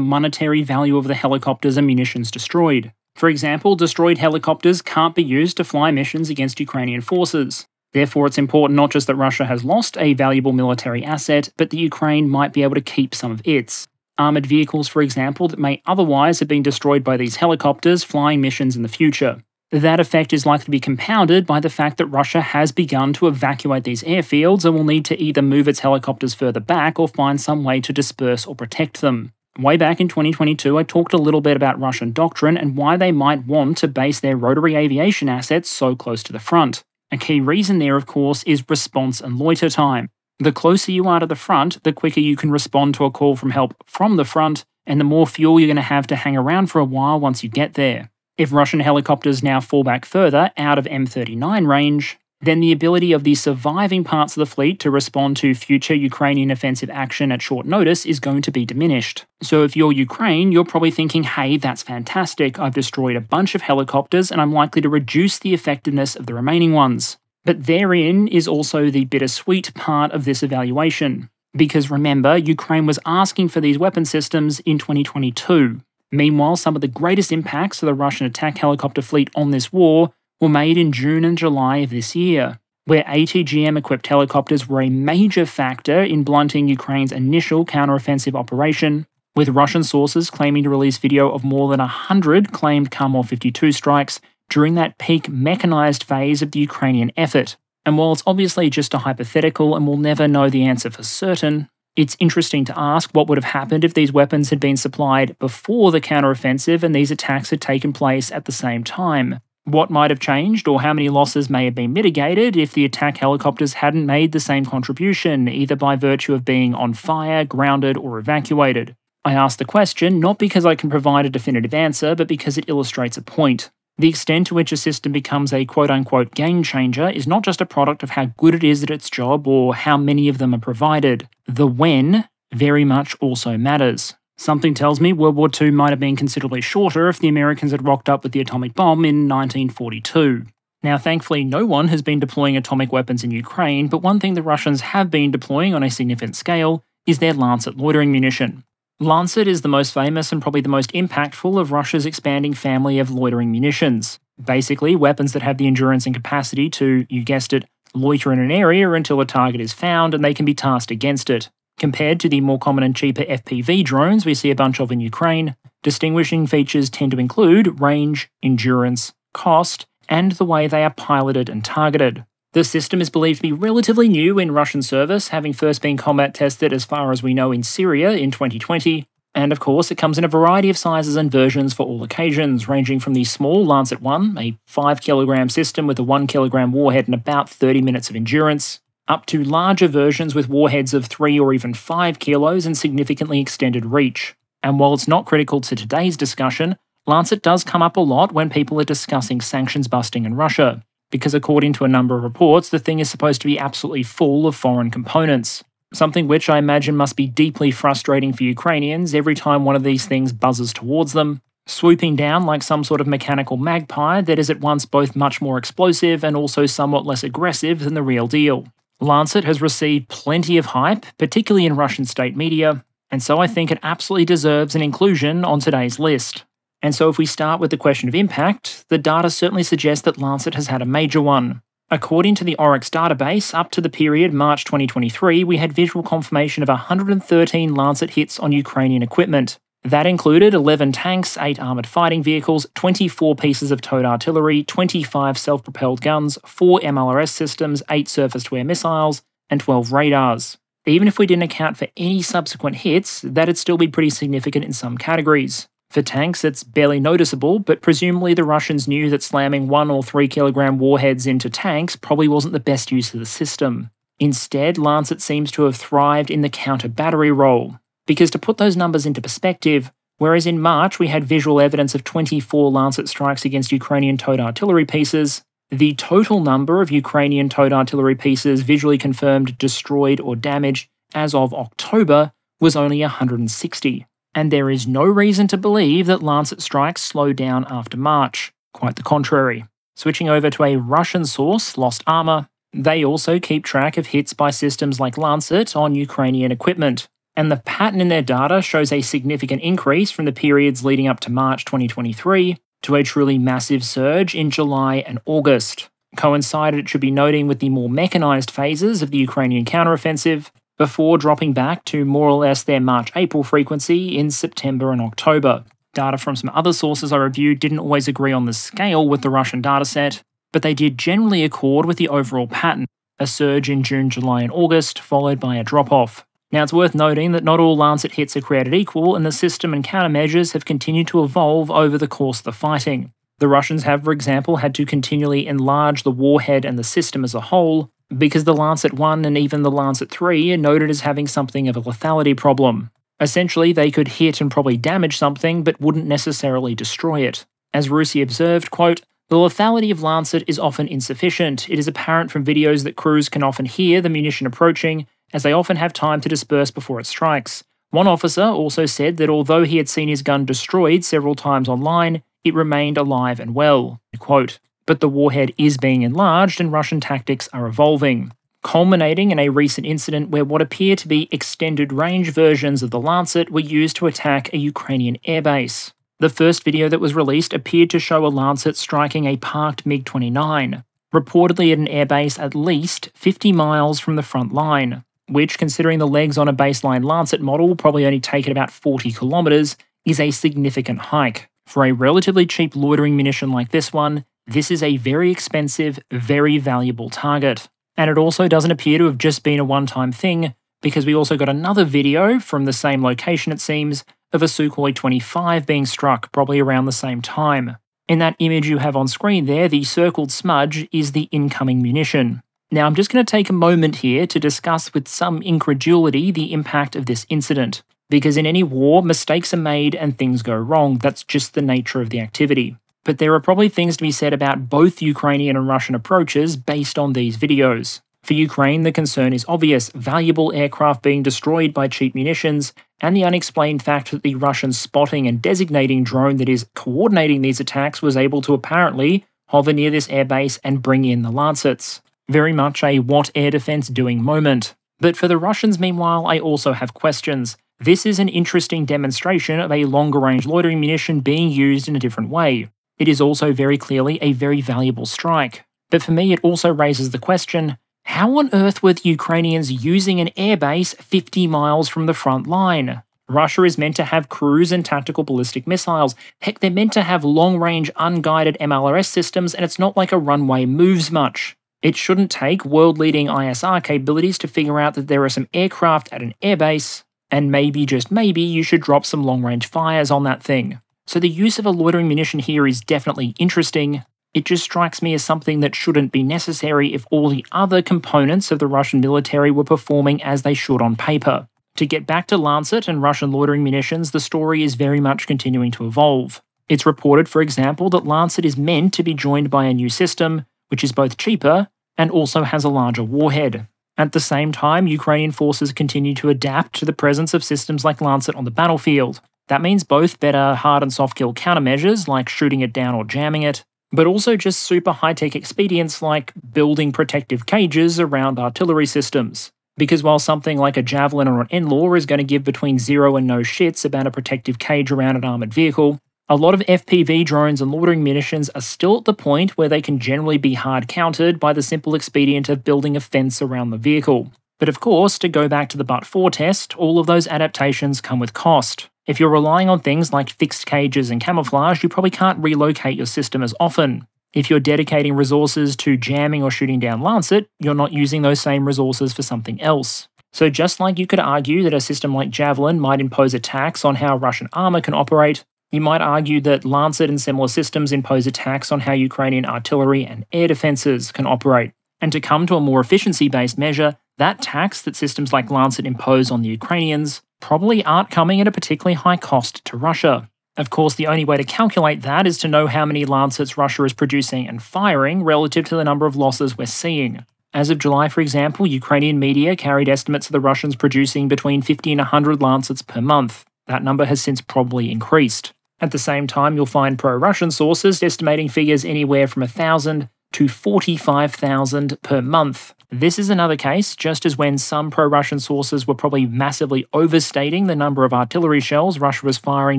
monetary value of the helicopters and munitions destroyed. For example, destroyed helicopters can't be used to fly missions against Ukrainian forces. Therefore, it's important not just that Russia has lost a valuable military asset, but that Ukraine might be able to keep some of its. Armoured vehicles, for example, that may otherwise have been destroyed by these helicopters flying missions in the future. That effect is likely to be compounded by the fact that Russia has begun to evacuate these airfields and will need to either move its helicopters further back or find some way to disperse or protect them. Way back in 2022, I talked a little bit about Russian doctrine and why they might want to base their rotary aviation assets so close to the front. A key reason there, of course, is response and loiter time. The closer you are to the front, the quicker you can respond to a call from help from the front, and the more fuel you're going to have to hang around for a while once you get there. If Russian helicopters now fall back further out of M39 range, then the ability of the surviving parts of the fleet to respond to future Ukrainian offensive action at short notice is going to be diminished. So if you're Ukraine, you're probably thinking, hey, that's fantastic, I've destroyed a bunch of helicopters and I'm likely to reduce the effectiveness of the remaining ones. But therein is also the bittersweet part of this evaluation. Because remember, Ukraine was asking for these weapon systems in 2022. Meanwhile, some of the greatest impacts of the Russian attack helicopter fleet on this war were made in June and July of this year, where ATGM equipped helicopters were a major factor in blunting Ukraine's initial counteroffensive operation, with Russian sources claiming to release video of more than 100 claimed Kamov 52 strikes during that peak mechanized phase of the Ukrainian effort. And while it's obviously just a hypothetical and we'll never know the answer for certain, it's interesting to ask what would have happened if these weapons had been supplied before the counteroffensive and these attacks had taken place at the same time. What might have changed, or how many losses may have been mitigated if the attack helicopters hadn't made the same contribution, either by virtue of being on fire, grounded, or evacuated? I ask the question not because I can provide a definitive answer, but because it illustrates a point. The extent to which a system becomes a quote unquote game changer is not just a product of how good it is at its job or how many of them are provided. The when very much also matters. Something tells me World War II might have been considerably shorter if the Americans had rocked up with the atomic bomb in 1942. Now, thankfully, no one has been deploying atomic weapons in Ukraine, but one thing the Russians have been deploying on a significant scale is their Lancet loitering munition. Lancet is the most famous and probably the most impactful of Russia's expanding family of loitering munitions. Basically, weapons that have the endurance and capacity to, you guessed it, loiter in an area until a target is found and they can be tasked against it. Compared to the more common and cheaper FPV drones we see a bunch of in Ukraine, distinguishing features tend to include range, endurance, cost, and the way they are piloted and targeted. The system is believed to be relatively new in Russian service, having first been combat tested as far as we know in Syria in 2020. And of course, it comes in a variety of sizes and versions for all occasions, ranging from the small Lancet 1, a 5kg system with a 1kg warhead and about 30 minutes of endurance, up to larger versions with warheads of 3 or even 5 kilos and significantly extended reach. And while it's not critical to today's discussion, Lancet does come up a lot when people are discussing sanctions busting in Russia because according to a number of reports, the thing is supposed to be absolutely full of foreign components. Something which I imagine must be deeply frustrating for Ukrainians every time one of these things buzzes towards them, swooping down like some sort of mechanical magpie that is at once both much more explosive and also somewhat less aggressive than the real deal. Lancet has received plenty of hype, particularly in Russian state media, and so I think it absolutely deserves an inclusion on today's list. And so, if we start with the question of impact, the data certainly suggests that Lancet has had a major one. According to the Oryx database, up to the period March 2023, we had visual confirmation of 113 Lancet hits on Ukrainian equipment. That included 11 tanks, 8 armoured fighting vehicles, 24 pieces of towed artillery, 25 self propelled guns, 4 MLRS systems, 8 surface to air missiles, and 12 radars. Even if we didn't account for any subsequent hits, that'd still be pretty significant in some categories. For tanks, it's barely noticeable, but presumably the Russians knew that slamming 1 or 3 kilogram warheads into tanks probably wasn't the best use of the system. Instead, Lancet seems to have thrived in the counter battery role. Because to put those numbers into perspective, whereas in March we had visual evidence of 24 Lancet strikes against Ukrainian towed artillery pieces, the total number of Ukrainian towed artillery pieces visually confirmed destroyed or damaged as of October was only 160 and there is no reason to believe that Lancet strikes slow down after March. Quite the contrary. Switching over to a Russian source, Lost Armor, they also keep track of hits by systems like Lancet on Ukrainian equipment. And the pattern in their data shows a significant increase from the periods leading up to March 2023 to a truly massive surge in July and August. Coincided, it should be noting, with the more mechanized phases of the Ukrainian counteroffensive, before dropping back to more or less their March April frequency in September and October. Data from some other sources I reviewed didn't always agree on the scale with the Russian dataset, but they did generally accord with the overall pattern a surge in June, July, and August, followed by a drop off. Now, it's worth noting that not all Lancet hits are created equal, and the system and countermeasures have continued to evolve over the course of the fighting. The Russians have, for example, had to continually enlarge the warhead and the system as a whole, because the Lancet 1 and even the Lancet 3 are noted as having something of a lethality problem. Essentially, they could hit and probably damage something, but wouldn't necessarily destroy it. As RUSI observed, quote, the lethality of Lancet is often insufficient. It is apparent from videos that crews can often hear the munition approaching, as they often have time to disperse before it strikes. One officer also said that although he had seen his gun destroyed several times online, it remained alive and well. Quote, but the warhead is being enlarged and Russian tactics are evolving, culminating in a recent incident where what appear to be extended range versions of the Lancet were used to attack a Ukrainian airbase. The first video that was released appeared to show a Lancet striking a parked MiG 29, reportedly at an airbase at least 50 miles from the front line, which, considering the legs on a baseline Lancet model will probably only take it about 40 kilometres, is a significant hike. For a relatively cheap loitering munition like this one, this is a very expensive, very valuable target. And it also doesn't appear to have just been a one time thing, because we also got another video from the same location, it seems, of a Sukhoi 25 being struck probably around the same time. In that image you have on screen there, the circled smudge is the incoming munition. Now, I'm just going to take a moment here to discuss with some incredulity the impact of this incident. because in any war, mistakes are made and things go wrong. That's just the nature of the activity. But there are probably things to be said about both Ukrainian and Russian approaches based on these videos. For Ukraine, the concern is obvious valuable aircraft being destroyed by cheap munitions, and the unexplained fact that the Russian spotting and designating drone that is coordinating these attacks was able to apparently hover near this airbase and bring in the Lancets. Very much a what air defense doing moment. But for the Russians, meanwhile, I also have questions. This is an interesting demonstration of a longer range loitering munition being used in a different way. It is also very clearly a very valuable strike. But for me, it also raises the question how on earth were the Ukrainians using an airbase 50 miles from the front line? Russia is meant to have cruise and tactical ballistic missiles. Heck, they're meant to have long range unguided MLRS systems, and it's not like a runway moves much. It shouldn't take world leading ISR capabilities to figure out that there are some aircraft at an airbase, and maybe, just maybe, you should drop some long range fires on that thing. So the use of a loitering munition here is definitely interesting. It just strikes me as something that shouldn't be necessary if all the other components of the Russian military were performing as they should on paper. To get back to Lancet and Russian loitering munitions, the story is very much continuing to evolve. It's reported, for example, that Lancet is meant to be joined by a new system, which is both cheaper and also has a larger warhead. At the same time, Ukrainian forces continue to adapt to the presence of systems like Lancet on the battlefield. That means both better hard and soft kill countermeasures, like shooting it down or jamming it, but also just super high tech expedients like building protective cages around artillery systems. Because while something like a Javelin or an NLAW is going to give between zero and no shits about a protective cage around an armoured vehicle, a lot of FPV drones and loitering munitions are still at the point where they can generally be hard countered by the simple expedient of building a fence around the vehicle. But of course, to go back to the but for test, all of those adaptations come with cost. If you're relying on things like fixed cages and camouflage, you probably can't relocate your system as often. If you're dedicating resources to jamming or shooting down Lancet, you're not using those same resources for something else. So, just like you could argue that a system like Javelin might impose a tax on how Russian armour can operate, you might argue that Lancet and similar systems impose a tax on how Ukrainian artillery and air defences can operate. And to come to a more efficiency based measure, that tax that systems like Lancet impose on the Ukrainians probably aren't coming at a particularly high cost to Russia. Of course, the only way to calculate that is to know how many Lancets Russia is producing and firing relative to the number of losses we're seeing. As of July, for example, Ukrainian media carried estimates of the Russians producing between 50 and 100 Lancets per month. That number has since probably increased. At the same time, you'll find pro Russian sources estimating figures anywhere from 1,000 to 45,000 per month. This is another case, just as when some pro Russian sources were probably massively overstating the number of artillery shells Russia was firing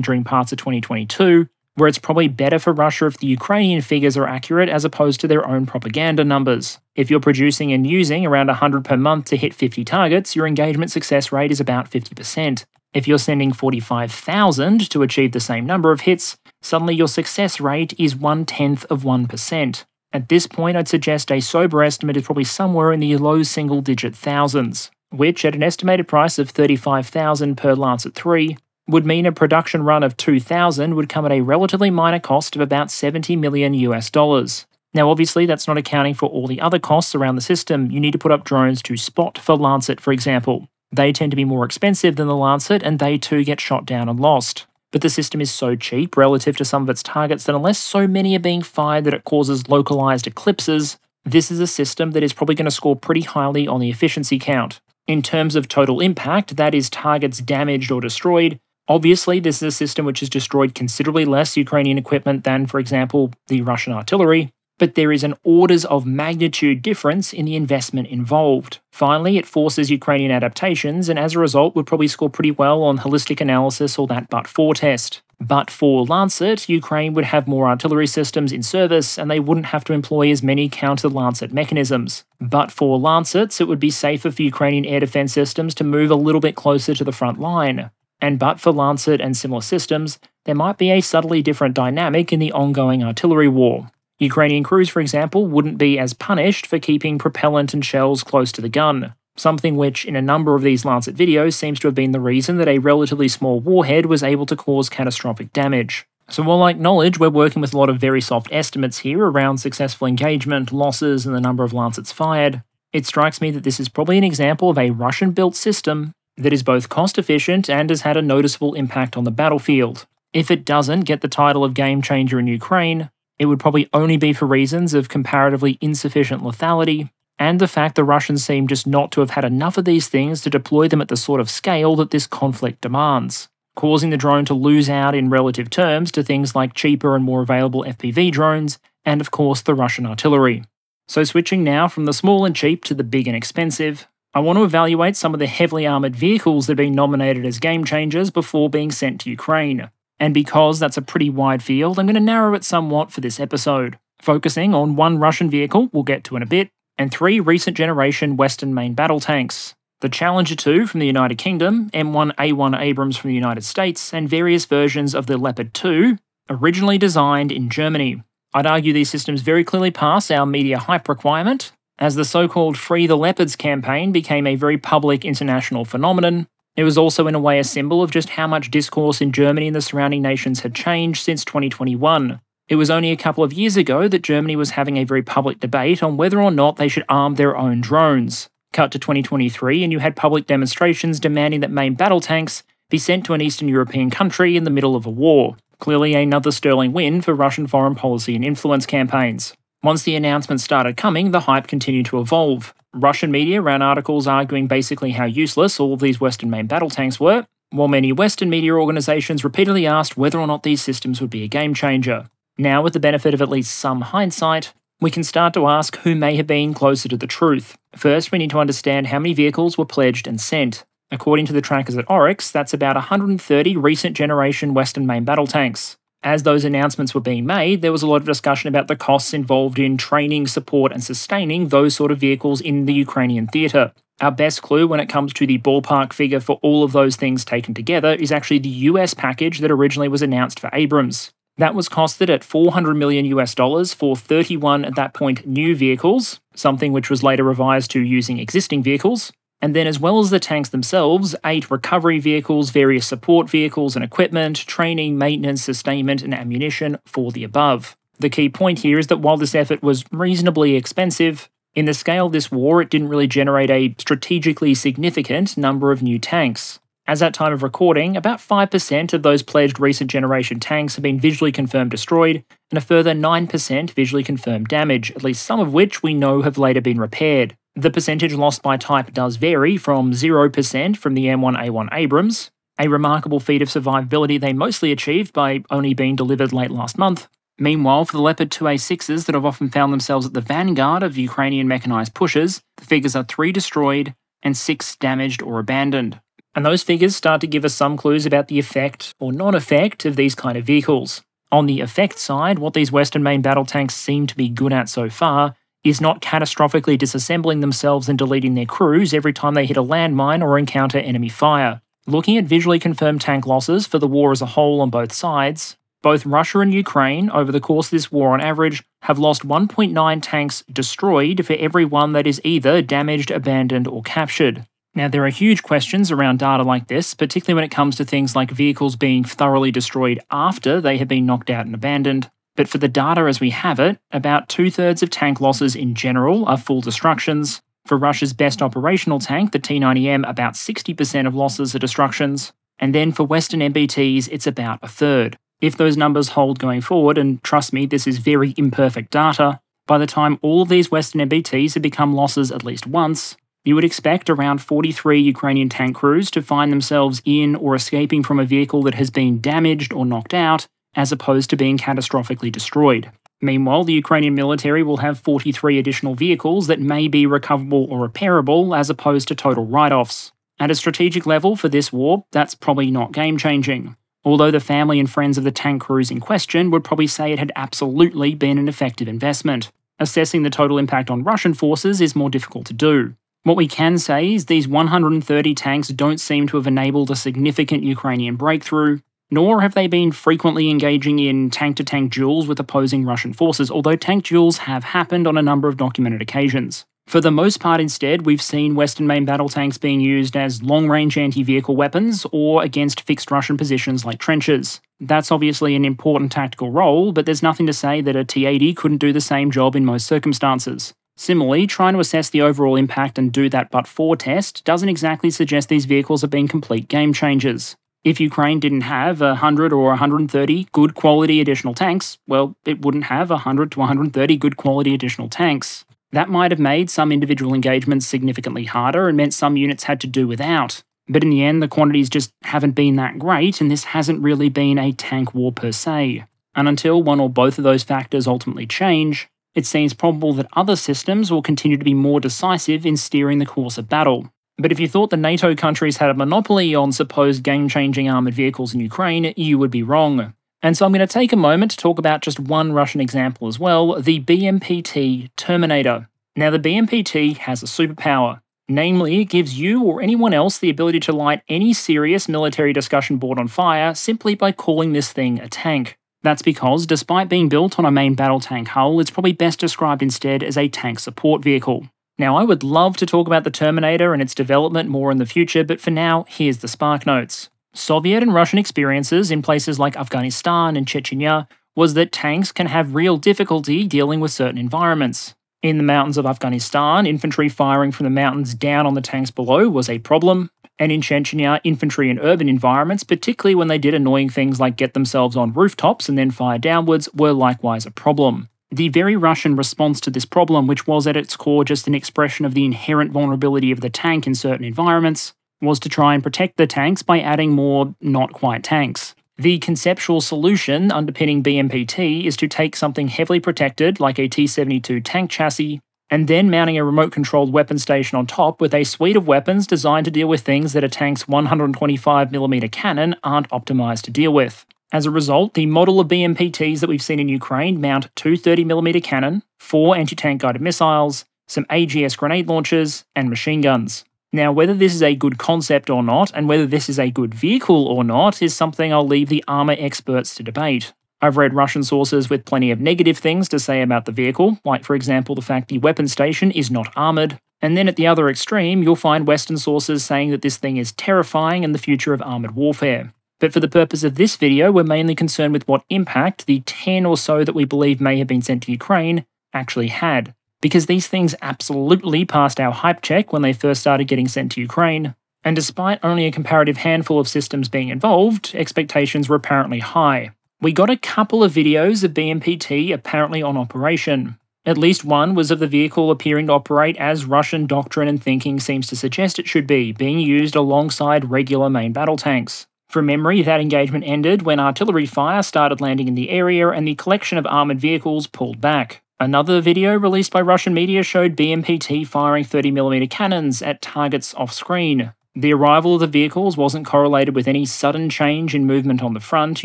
during parts of 2022, where it's probably better for Russia if the Ukrainian figures are accurate as opposed to their own propaganda numbers. If you're producing and using around 100 per month to hit 50 targets, your engagement success rate is about 50%. If you're sending 45,000 to achieve the same number of hits, suddenly your success rate is one tenth of 1%. At this point, I'd suggest a sober estimate is probably somewhere in the low single digit thousands, which, at an estimated price of 35,000 per Lancet 3, would mean a production run of 2,000 would come at a relatively minor cost of about 70 million US dollars. Now, obviously, that's not accounting for all the other costs around the system. You need to put up drones to spot for Lancet, for example. They tend to be more expensive than the Lancet, and they too get shot down and lost. But the system is so cheap relative to some of its targets that unless so many are being fired that it causes localized eclipses, this is a system that is probably going to score pretty highly on the efficiency count. In terms of total impact, that is targets damaged or destroyed, obviously this is a system which has destroyed considerably less Ukrainian equipment than, for example, the Russian artillery, but there is an orders of magnitude difference in the investment involved. Finally, it forces Ukrainian adaptations, and as a result, would probably score pretty well on holistic analysis or that but for test. But for Lancet, Ukraine would have more artillery systems in service, and they wouldn't have to employ as many counter Lancet mechanisms. But for Lancets, it would be safer for Ukrainian air defense systems to move a little bit closer to the front line. And but for Lancet and similar systems, there might be a subtly different dynamic in the ongoing artillery war. Ukrainian crews, for example, wouldn't be as punished for keeping propellant and shells close to the gun, something which, in a number of these Lancet videos, seems to have been the reason that a relatively small warhead was able to cause catastrophic damage. So while I acknowledge we're working with a lot of very soft estimates here around successful engagement, losses, and the number of Lancets fired, it strikes me that this is probably an example of a Russian built system that is both cost efficient and has had a noticeable impact on the battlefield. If it doesn't get the title of game changer in Ukraine, it would probably only be for reasons of comparatively insufficient lethality, and the fact the Russians seem just not to have had enough of these things to deploy them at the sort of scale that this conflict demands, causing the drone to lose out in relative terms to things like cheaper and more available FPV drones, and of course the Russian artillery. So, switching now from the small and cheap to the big and expensive, I want to evaluate some of the heavily armoured vehicles that have been nominated as game changers before being sent to Ukraine. And because that's a pretty wide field, I'm going to narrow it somewhat for this episode, focusing on one Russian vehicle we'll get to in a bit, and three recent generation Western main battle tanks. The Challenger 2 from the United Kingdom, M1A1 Abrams from the United States, and various versions of the Leopard 2, originally designed in Germany. I'd argue these systems very clearly pass our media hype requirement, as the so called Free the Leopards campaign became a very public international phenomenon. It was also, in a way, a symbol of just how much discourse in Germany and the surrounding nations had changed since 2021. It was only a couple of years ago that Germany was having a very public debate on whether or not they should arm their own drones. Cut to 2023, and you had public demonstrations demanding that main battle tanks be sent to an Eastern European country in the middle of a war. Clearly, another sterling win for Russian foreign policy and influence campaigns. Once the announcements started coming, the hype continued to evolve. Russian media ran articles arguing basically how useless all of these Western main battle tanks were, while many Western media organisations repeatedly asked whether or not these systems would be a game changer. Now, with the benefit of at least some hindsight, we can start to ask who may have been closer to the truth. First, we need to understand how many vehicles were pledged and sent. According to the trackers at Oryx, that's about 130 recent generation Western main battle tanks as those announcements were being made, there was a lot of discussion about the costs involved in training, support, and sustaining those sort of vehicles in the Ukrainian theatre. Our best clue when it comes to the ballpark figure for all of those things taken together is actually the US package that originally was announced for Abrams. That was costed at 400 million US dollars for 31 at that point new vehicles, something which was later revised to using existing vehicles. And then, as well as the tanks themselves, eight recovery vehicles, various support vehicles and equipment, training, maintenance, sustainment, and ammunition for the above. The key point here is that while this effort was reasonably expensive, in the scale of this war, it didn't really generate a strategically significant number of new tanks. As at time of recording, about 5% of those pledged recent generation tanks have been visually confirmed destroyed, and a further 9% visually confirmed damage, at least some of which we know have later been repaired. The percentage lost by type does vary from 0% from the M1A1 Abrams, a remarkable feat of survivability they mostly achieved by only being delivered late last month. Meanwhile, for the Leopard 2A6s that have often found themselves at the vanguard of Ukrainian mechanized pushes, the figures are 3 destroyed and 6 damaged or abandoned. And those figures start to give us some clues about the effect or non effect of these kind of vehicles. On the effect side, what these Western main battle tanks seem to be good at so far is not catastrophically disassembling themselves and deleting their crews every time they hit a landmine or encounter enemy fire. Looking at visually confirmed tank losses for the war as a whole on both sides, both Russia and Ukraine, over the course of this war on average, have lost 1.9 tanks destroyed for every one that is either damaged, abandoned, or captured. Now, there are huge questions around data like this, particularly when it comes to things like vehicles being thoroughly destroyed after they have been knocked out and abandoned, but for the data as we have it, about two thirds of tank losses in general are full destructions. For Russia's best operational tank, the T 90M, about 60% of losses are destructions. And then for Western MBTs, it's about a third. If those numbers hold going forward, and trust me, this is very imperfect data, by the time all of these Western MBTs have become losses at least once, you would expect around 43 Ukrainian tank crews to find themselves in or escaping from a vehicle that has been damaged or knocked out as opposed to being catastrophically destroyed. Meanwhile, the Ukrainian military will have 43 additional vehicles that may be recoverable or repairable as opposed to total write offs. At a strategic level for this war, that's probably not game changing. Although the family and friends of the tank crews in question would probably say it had absolutely been an effective investment. Assessing the total impact on Russian forces is more difficult to do. What we can say is these 130 tanks don't seem to have enabled a significant Ukrainian breakthrough, nor have they been frequently engaging in tank to tank duels with opposing Russian forces, although tank duels have happened on a number of documented occasions. For the most part, instead, we've seen Western main battle tanks being used as long range anti vehicle weapons or against fixed Russian positions like trenches. That's obviously an important tactical role, but there's nothing to say that a T 80 couldn't do the same job in most circumstances. Similarly, trying to assess the overall impact and do that but for test doesn't exactly suggest these vehicles have been complete game changers. If Ukraine didn't have 100 or 130 good quality additional tanks, well, it wouldn't have 100 to 130 good quality additional tanks. That might have made some individual engagements significantly harder and meant some units had to do without. But in the end, the quantities just haven't been that great, and this hasn't really been a tank war per se. And until one or both of those factors ultimately change, it seems probable that other systems will continue to be more decisive in steering the course of battle. But if you thought the NATO countries had a monopoly on supposed game changing armoured vehicles in Ukraine, you would be wrong. And so I'm going to take a moment to talk about just one Russian example as well the BMPT Terminator. Now, the BMPT has a superpower. Namely, it gives you or anyone else the ability to light any serious military discussion board on fire simply by calling this thing a tank. That's because, despite being built on a main battle tank hull, it's probably best described instead as a tank support vehicle. Now, I would love to talk about the Terminator and its development more in the future, but for now, here's the spark notes. Soviet and Russian experiences in places like Afghanistan and Chechnya was that tanks can have real difficulty dealing with certain environments. In the mountains of Afghanistan, infantry firing from the mountains down on the tanks below was a problem, and in Chechnya, infantry in urban environments, particularly when they did annoying things like get themselves on rooftops and then fire downwards, were likewise a problem. The very Russian response to this problem, which was at its core just an expression of the inherent vulnerability of the tank in certain environments, was to try and protect the tanks by adding more not quite tanks. The conceptual solution underpinning BMPT is to take something heavily protected, like a T 72 tank chassis, and then mounting a remote controlled weapon station on top with a suite of weapons designed to deal with things that a tank's 125mm cannon aren't optimized to deal with. As a result, the model of BMPTs that we've seen in Ukraine mount two 30mm cannon, four anti tank guided missiles, some AGS grenade launchers, and machine guns. Now, whether this is a good concept or not, and whether this is a good vehicle or not, is something I'll leave the armour experts to debate. I've read Russian sources with plenty of negative things to say about the vehicle, like, for example, the fact the weapon station is not armoured. And then at the other extreme, you'll find Western sources saying that this thing is terrifying and the future of armoured warfare. But for the purpose of this video, we're mainly concerned with what impact the 10 or so that we believe may have been sent to Ukraine actually had. Because these things absolutely passed our hype check when they first started getting sent to Ukraine, and despite only a comparative handful of systems being involved, expectations were apparently high. We got a couple of videos of BMPT apparently on operation. At least one was of the vehicle appearing to operate as Russian doctrine and thinking seems to suggest it should be, being used alongside regular main battle tanks. From memory, that engagement ended when artillery fire started landing in the area and the collection of armoured vehicles pulled back. Another video released by Russian media showed BMPT firing 30mm cannons at targets off screen. The arrival of the vehicles wasn't correlated with any sudden change in movement on the front.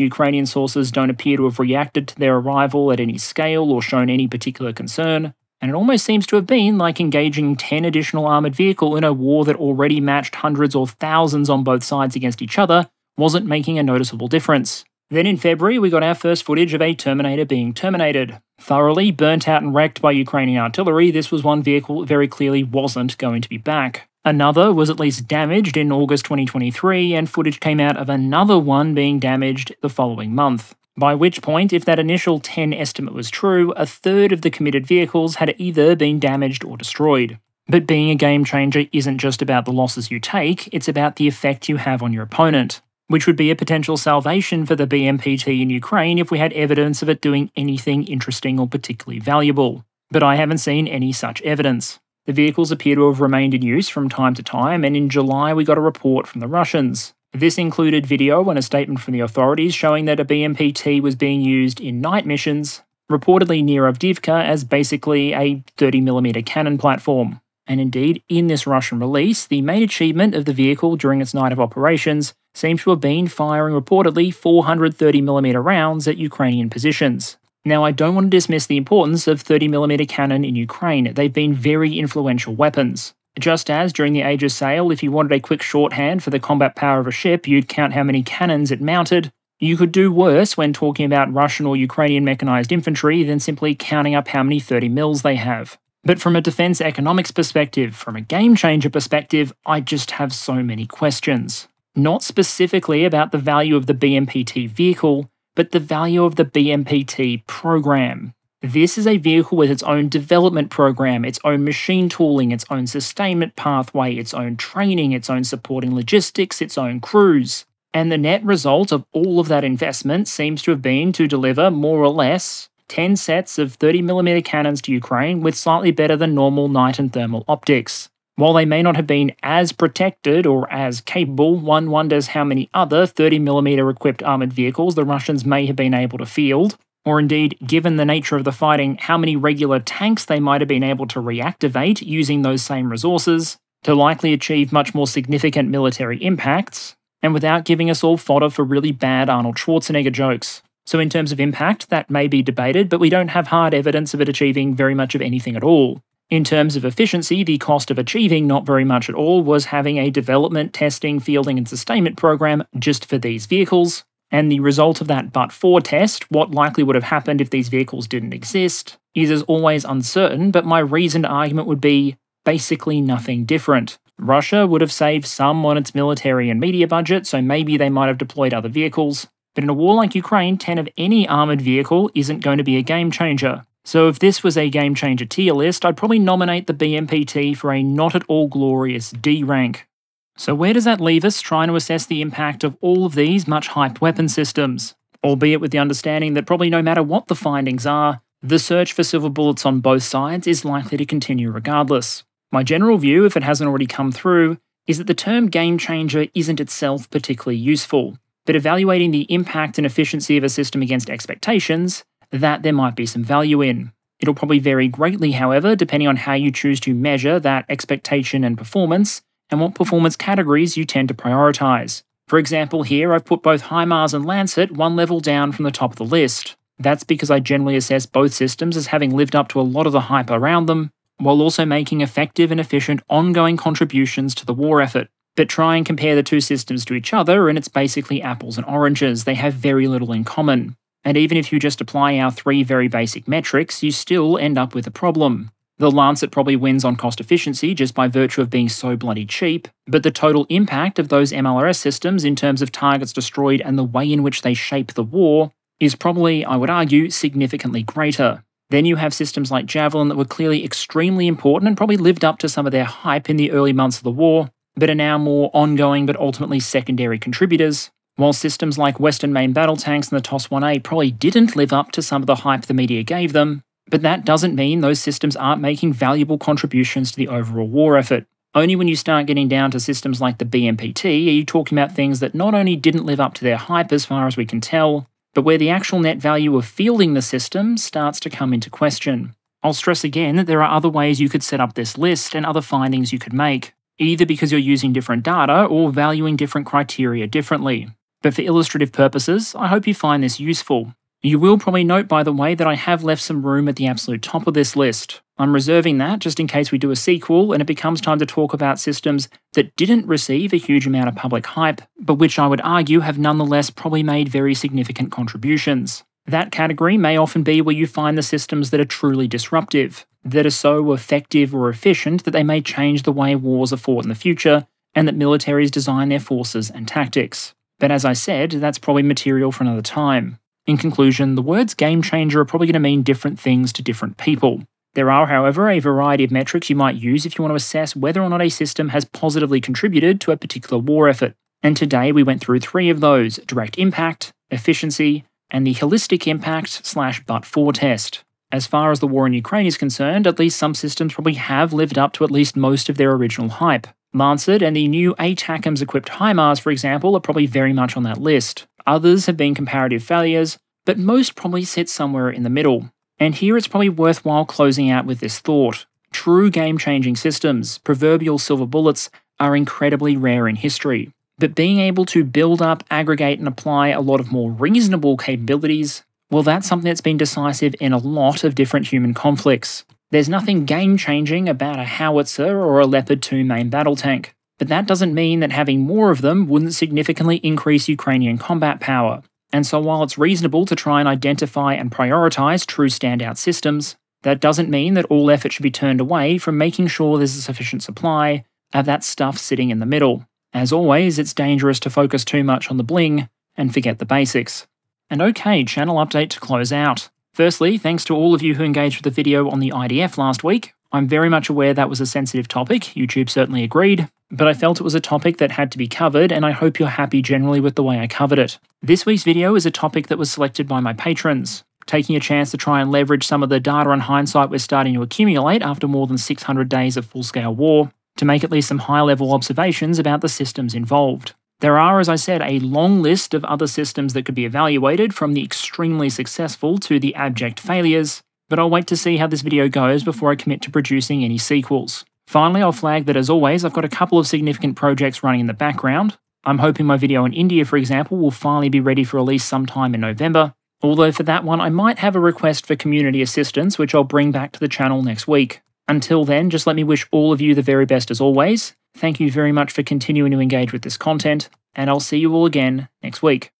Ukrainian sources don't appear to have reacted to their arrival at any scale or shown any particular concern. And it almost seems to have been like engaging 10 additional armoured vehicle in a war that already matched hundreds or thousands on both sides against each other wasn't making a noticeable difference. Then in February, we got our first footage of a Terminator being terminated. Thoroughly burnt out and wrecked by Ukrainian artillery, this was one vehicle very clearly wasn't going to be back. Another was at least damaged in August 2023, and footage came out of another one being damaged the following month. By which point, if that initial 10 estimate was true, a third of the committed vehicles had either been damaged or destroyed. But being a game changer isn't just about the losses you take, it's about the effect you have on your opponent, which would be a potential salvation for the BMPT in Ukraine if we had evidence of it doing anything interesting or particularly valuable. But I haven't seen any such evidence. The vehicles appear to have remained in use from time to time, and in July we got a report from the Russians. This included video and a statement from the authorities showing that a BMPT was being used in night missions, reportedly near Avdiivka as basically a 30mm cannon platform. And indeed, in this Russian release, the main achievement of the vehicle during its night of operations seems to have been firing reportedly 430mm rounds at Ukrainian positions. Now, I don't want to dismiss the importance of 30mm cannon in Ukraine. They've been very influential weapons. Just as during the Age of Sail, if you wanted a quick shorthand for the combat power of a ship, you'd count how many cannons it mounted, you could do worse when talking about Russian or Ukrainian mechanized infantry than simply counting up how many 30 mils they have. But from a defense economics perspective, from a game changer perspective, I just have so many questions. Not specifically about the value of the BMPT vehicle, but the value of the BMPT program. This is a vehicle with its own development program, its own machine tooling, its own sustainment pathway, its own training, its own supporting logistics, its own crews. And the net result of all of that investment seems to have been to deliver more or less 10 sets of 30mm cannons to Ukraine with slightly better than normal night and thermal optics. While they may not have been as protected or as capable, one wonders how many other 30mm equipped armoured vehicles the Russians may have been able to field or indeed, given the nature of the fighting, how many regular tanks they might have been able to reactivate using those same resources to likely achieve much more significant military impacts, and without giving us all fodder for really bad Arnold Schwarzenegger jokes. So, in terms of impact, that may be debated, but we don't have hard evidence of it achieving very much of anything at all. In terms of efficiency, the cost of achieving not very much at all was having a development, testing, fielding, and sustainment program just for these vehicles, and the result of that but for test, what likely would have happened if these vehicles didn't exist, is as always uncertain, but my reasoned argument would be basically nothing different. Russia would have saved some on its military and media budget, so maybe they might have deployed other vehicles. But in a war like Ukraine, 10 of any armoured vehicle isn't going to be a game changer. So if this was a game changer tier list, I'd probably nominate the BMPT for a not at all glorious D rank. So, where does that leave us trying to assess the impact of all of these much hyped weapon systems? Albeit with the understanding that probably no matter what the findings are, the search for silver bullets on both sides is likely to continue regardless. My general view, if it hasn't already come through, is that the term game changer isn't itself particularly useful, but evaluating the impact and efficiency of a system against expectations, that there might be some value in. It'll probably vary greatly, however, depending on how you choose to measure that expectation and performance, and what performance categories you tend to prioritize. For example, here I've put both HIMARS and Lancet one level down from the top of the list. That's because I generally assess both systems as having lived up to a lot of the hype around them, while also making effective and efficient ongoing contributions to the war effort. But try and compare the two systems to each other, and it's basically apples and oranges. They have very little in common. And even if you just apply our three very basic metrics, you still end up with a problem. The Lancet probably wins on cost efficiency just by virtue of being so bloody cheap, but the total impact of those MLRS systems in terms of targets destroyed and the way in which they shape the war is probably, I would argue, significantly greater. Then you have systems like Javelin that were clearly extremely important and probably lived up to some of their hype in the early months of the war, but are now more ongoing but ultimately secondary contributors, while systems like Western Main Battle Tanks and the TOS 1A probably didn't live up to some of the hype the media gave them, but that doesn't mean those systems aren't making valuable contributions to the overall war effort. Only when you start getting down to systems like the BMPT are you talking about things that not only didn't live up to their hype as far as we can tell, but where the actual net value of fielding the system starts to come into question. I'll stress again that there are other ways you could set up this list and other findings you could make, either because you're using different data or valuing different criteria differently. But for illustrative purposes, I hope you find this useful. You will probably note, by the way, that I have left some room at the absolute top of this list. I'm reserving that just in case we do a sequel and it becomes time to talk about systems that didn't receive a huge amount of public hype, but which I would argue have nonetheless probably made very significant contributions. That category may often be where you find the systems that are truly disruptive, that are so effective or efficient that they may change the way wars are fought in the future, and that militaries design their forces and tactics. But as I said, that's probably material for another time. In conclusion, the words game changer are probably going to mean different things to different people. There are, however, a variety of metrics you might use if you want to assess whether or not a system has positively contributed to a particular war effort. And today we went through three of those direct impact, efficiency, and the holistic impact slash but for test. As far as the war in Ukraine is concerned, at least some systems probably have lived up to at least most of their original hype. Lancet and the new ATACMS equipped HIMARS, for example, are probably very much on that list. Others have been comparative failures, but most probably sit somewhere in the middle. And here it's probably worthwhile closing out with this thought. True game changing systems, proverbial silver bullets, are incredibly rare in history. But being able to build up, aggregate, and apply a lot of more reasonable capabilities, well, that's something that's been decisive in a lot of different human conflicts. There's nothing game changing about a howitzer or a Leopard 2 main battle tank. But that doesn't mean that having more of them wouldn't significantly increase Ukrainian combat power. And so, while it's reasonable to try and identify and prioritize true standout systems, that doesn't mean that all effort should be turned away from making sure there's a sufficient supply of that stuff sitting in the middle. As always, it's dangerous to focus too much on the bling and forget the basics. And okay, channel update to close out. Firstly, thanks to all of you who engaged with the video on the IDF last week. I'm very much aware that was a sensitive topic, YouTube certainly agreed, but I felt it was a topic that had to be covered, and I hope you're happy generally with the way I covered it. This week's video is a topic that was selected by my patrons, taking a chance to try and leverage some of the data and hindsight we're starting to accumulate after more than 600 days of full scale war to make at least some high level observations about the systems involved. There are, as I said, a long list of other systems that could be evaluated from the extremely successful to the abject failures, but I'll wait to see how this video goes before I commit to producing any sequels. Finally, I'll flag that as always, I've got a couple of significant projects running in the background. I'm hoping my video in India, for example, will finally be ready for release sometime in November, although for that one I might have a request for community assistance, which I'll bring back to the channel next week. Until then, just let me wish all of you the very best as always, Thank you very much for continuing to engage with this content, and I'll see you all again next week.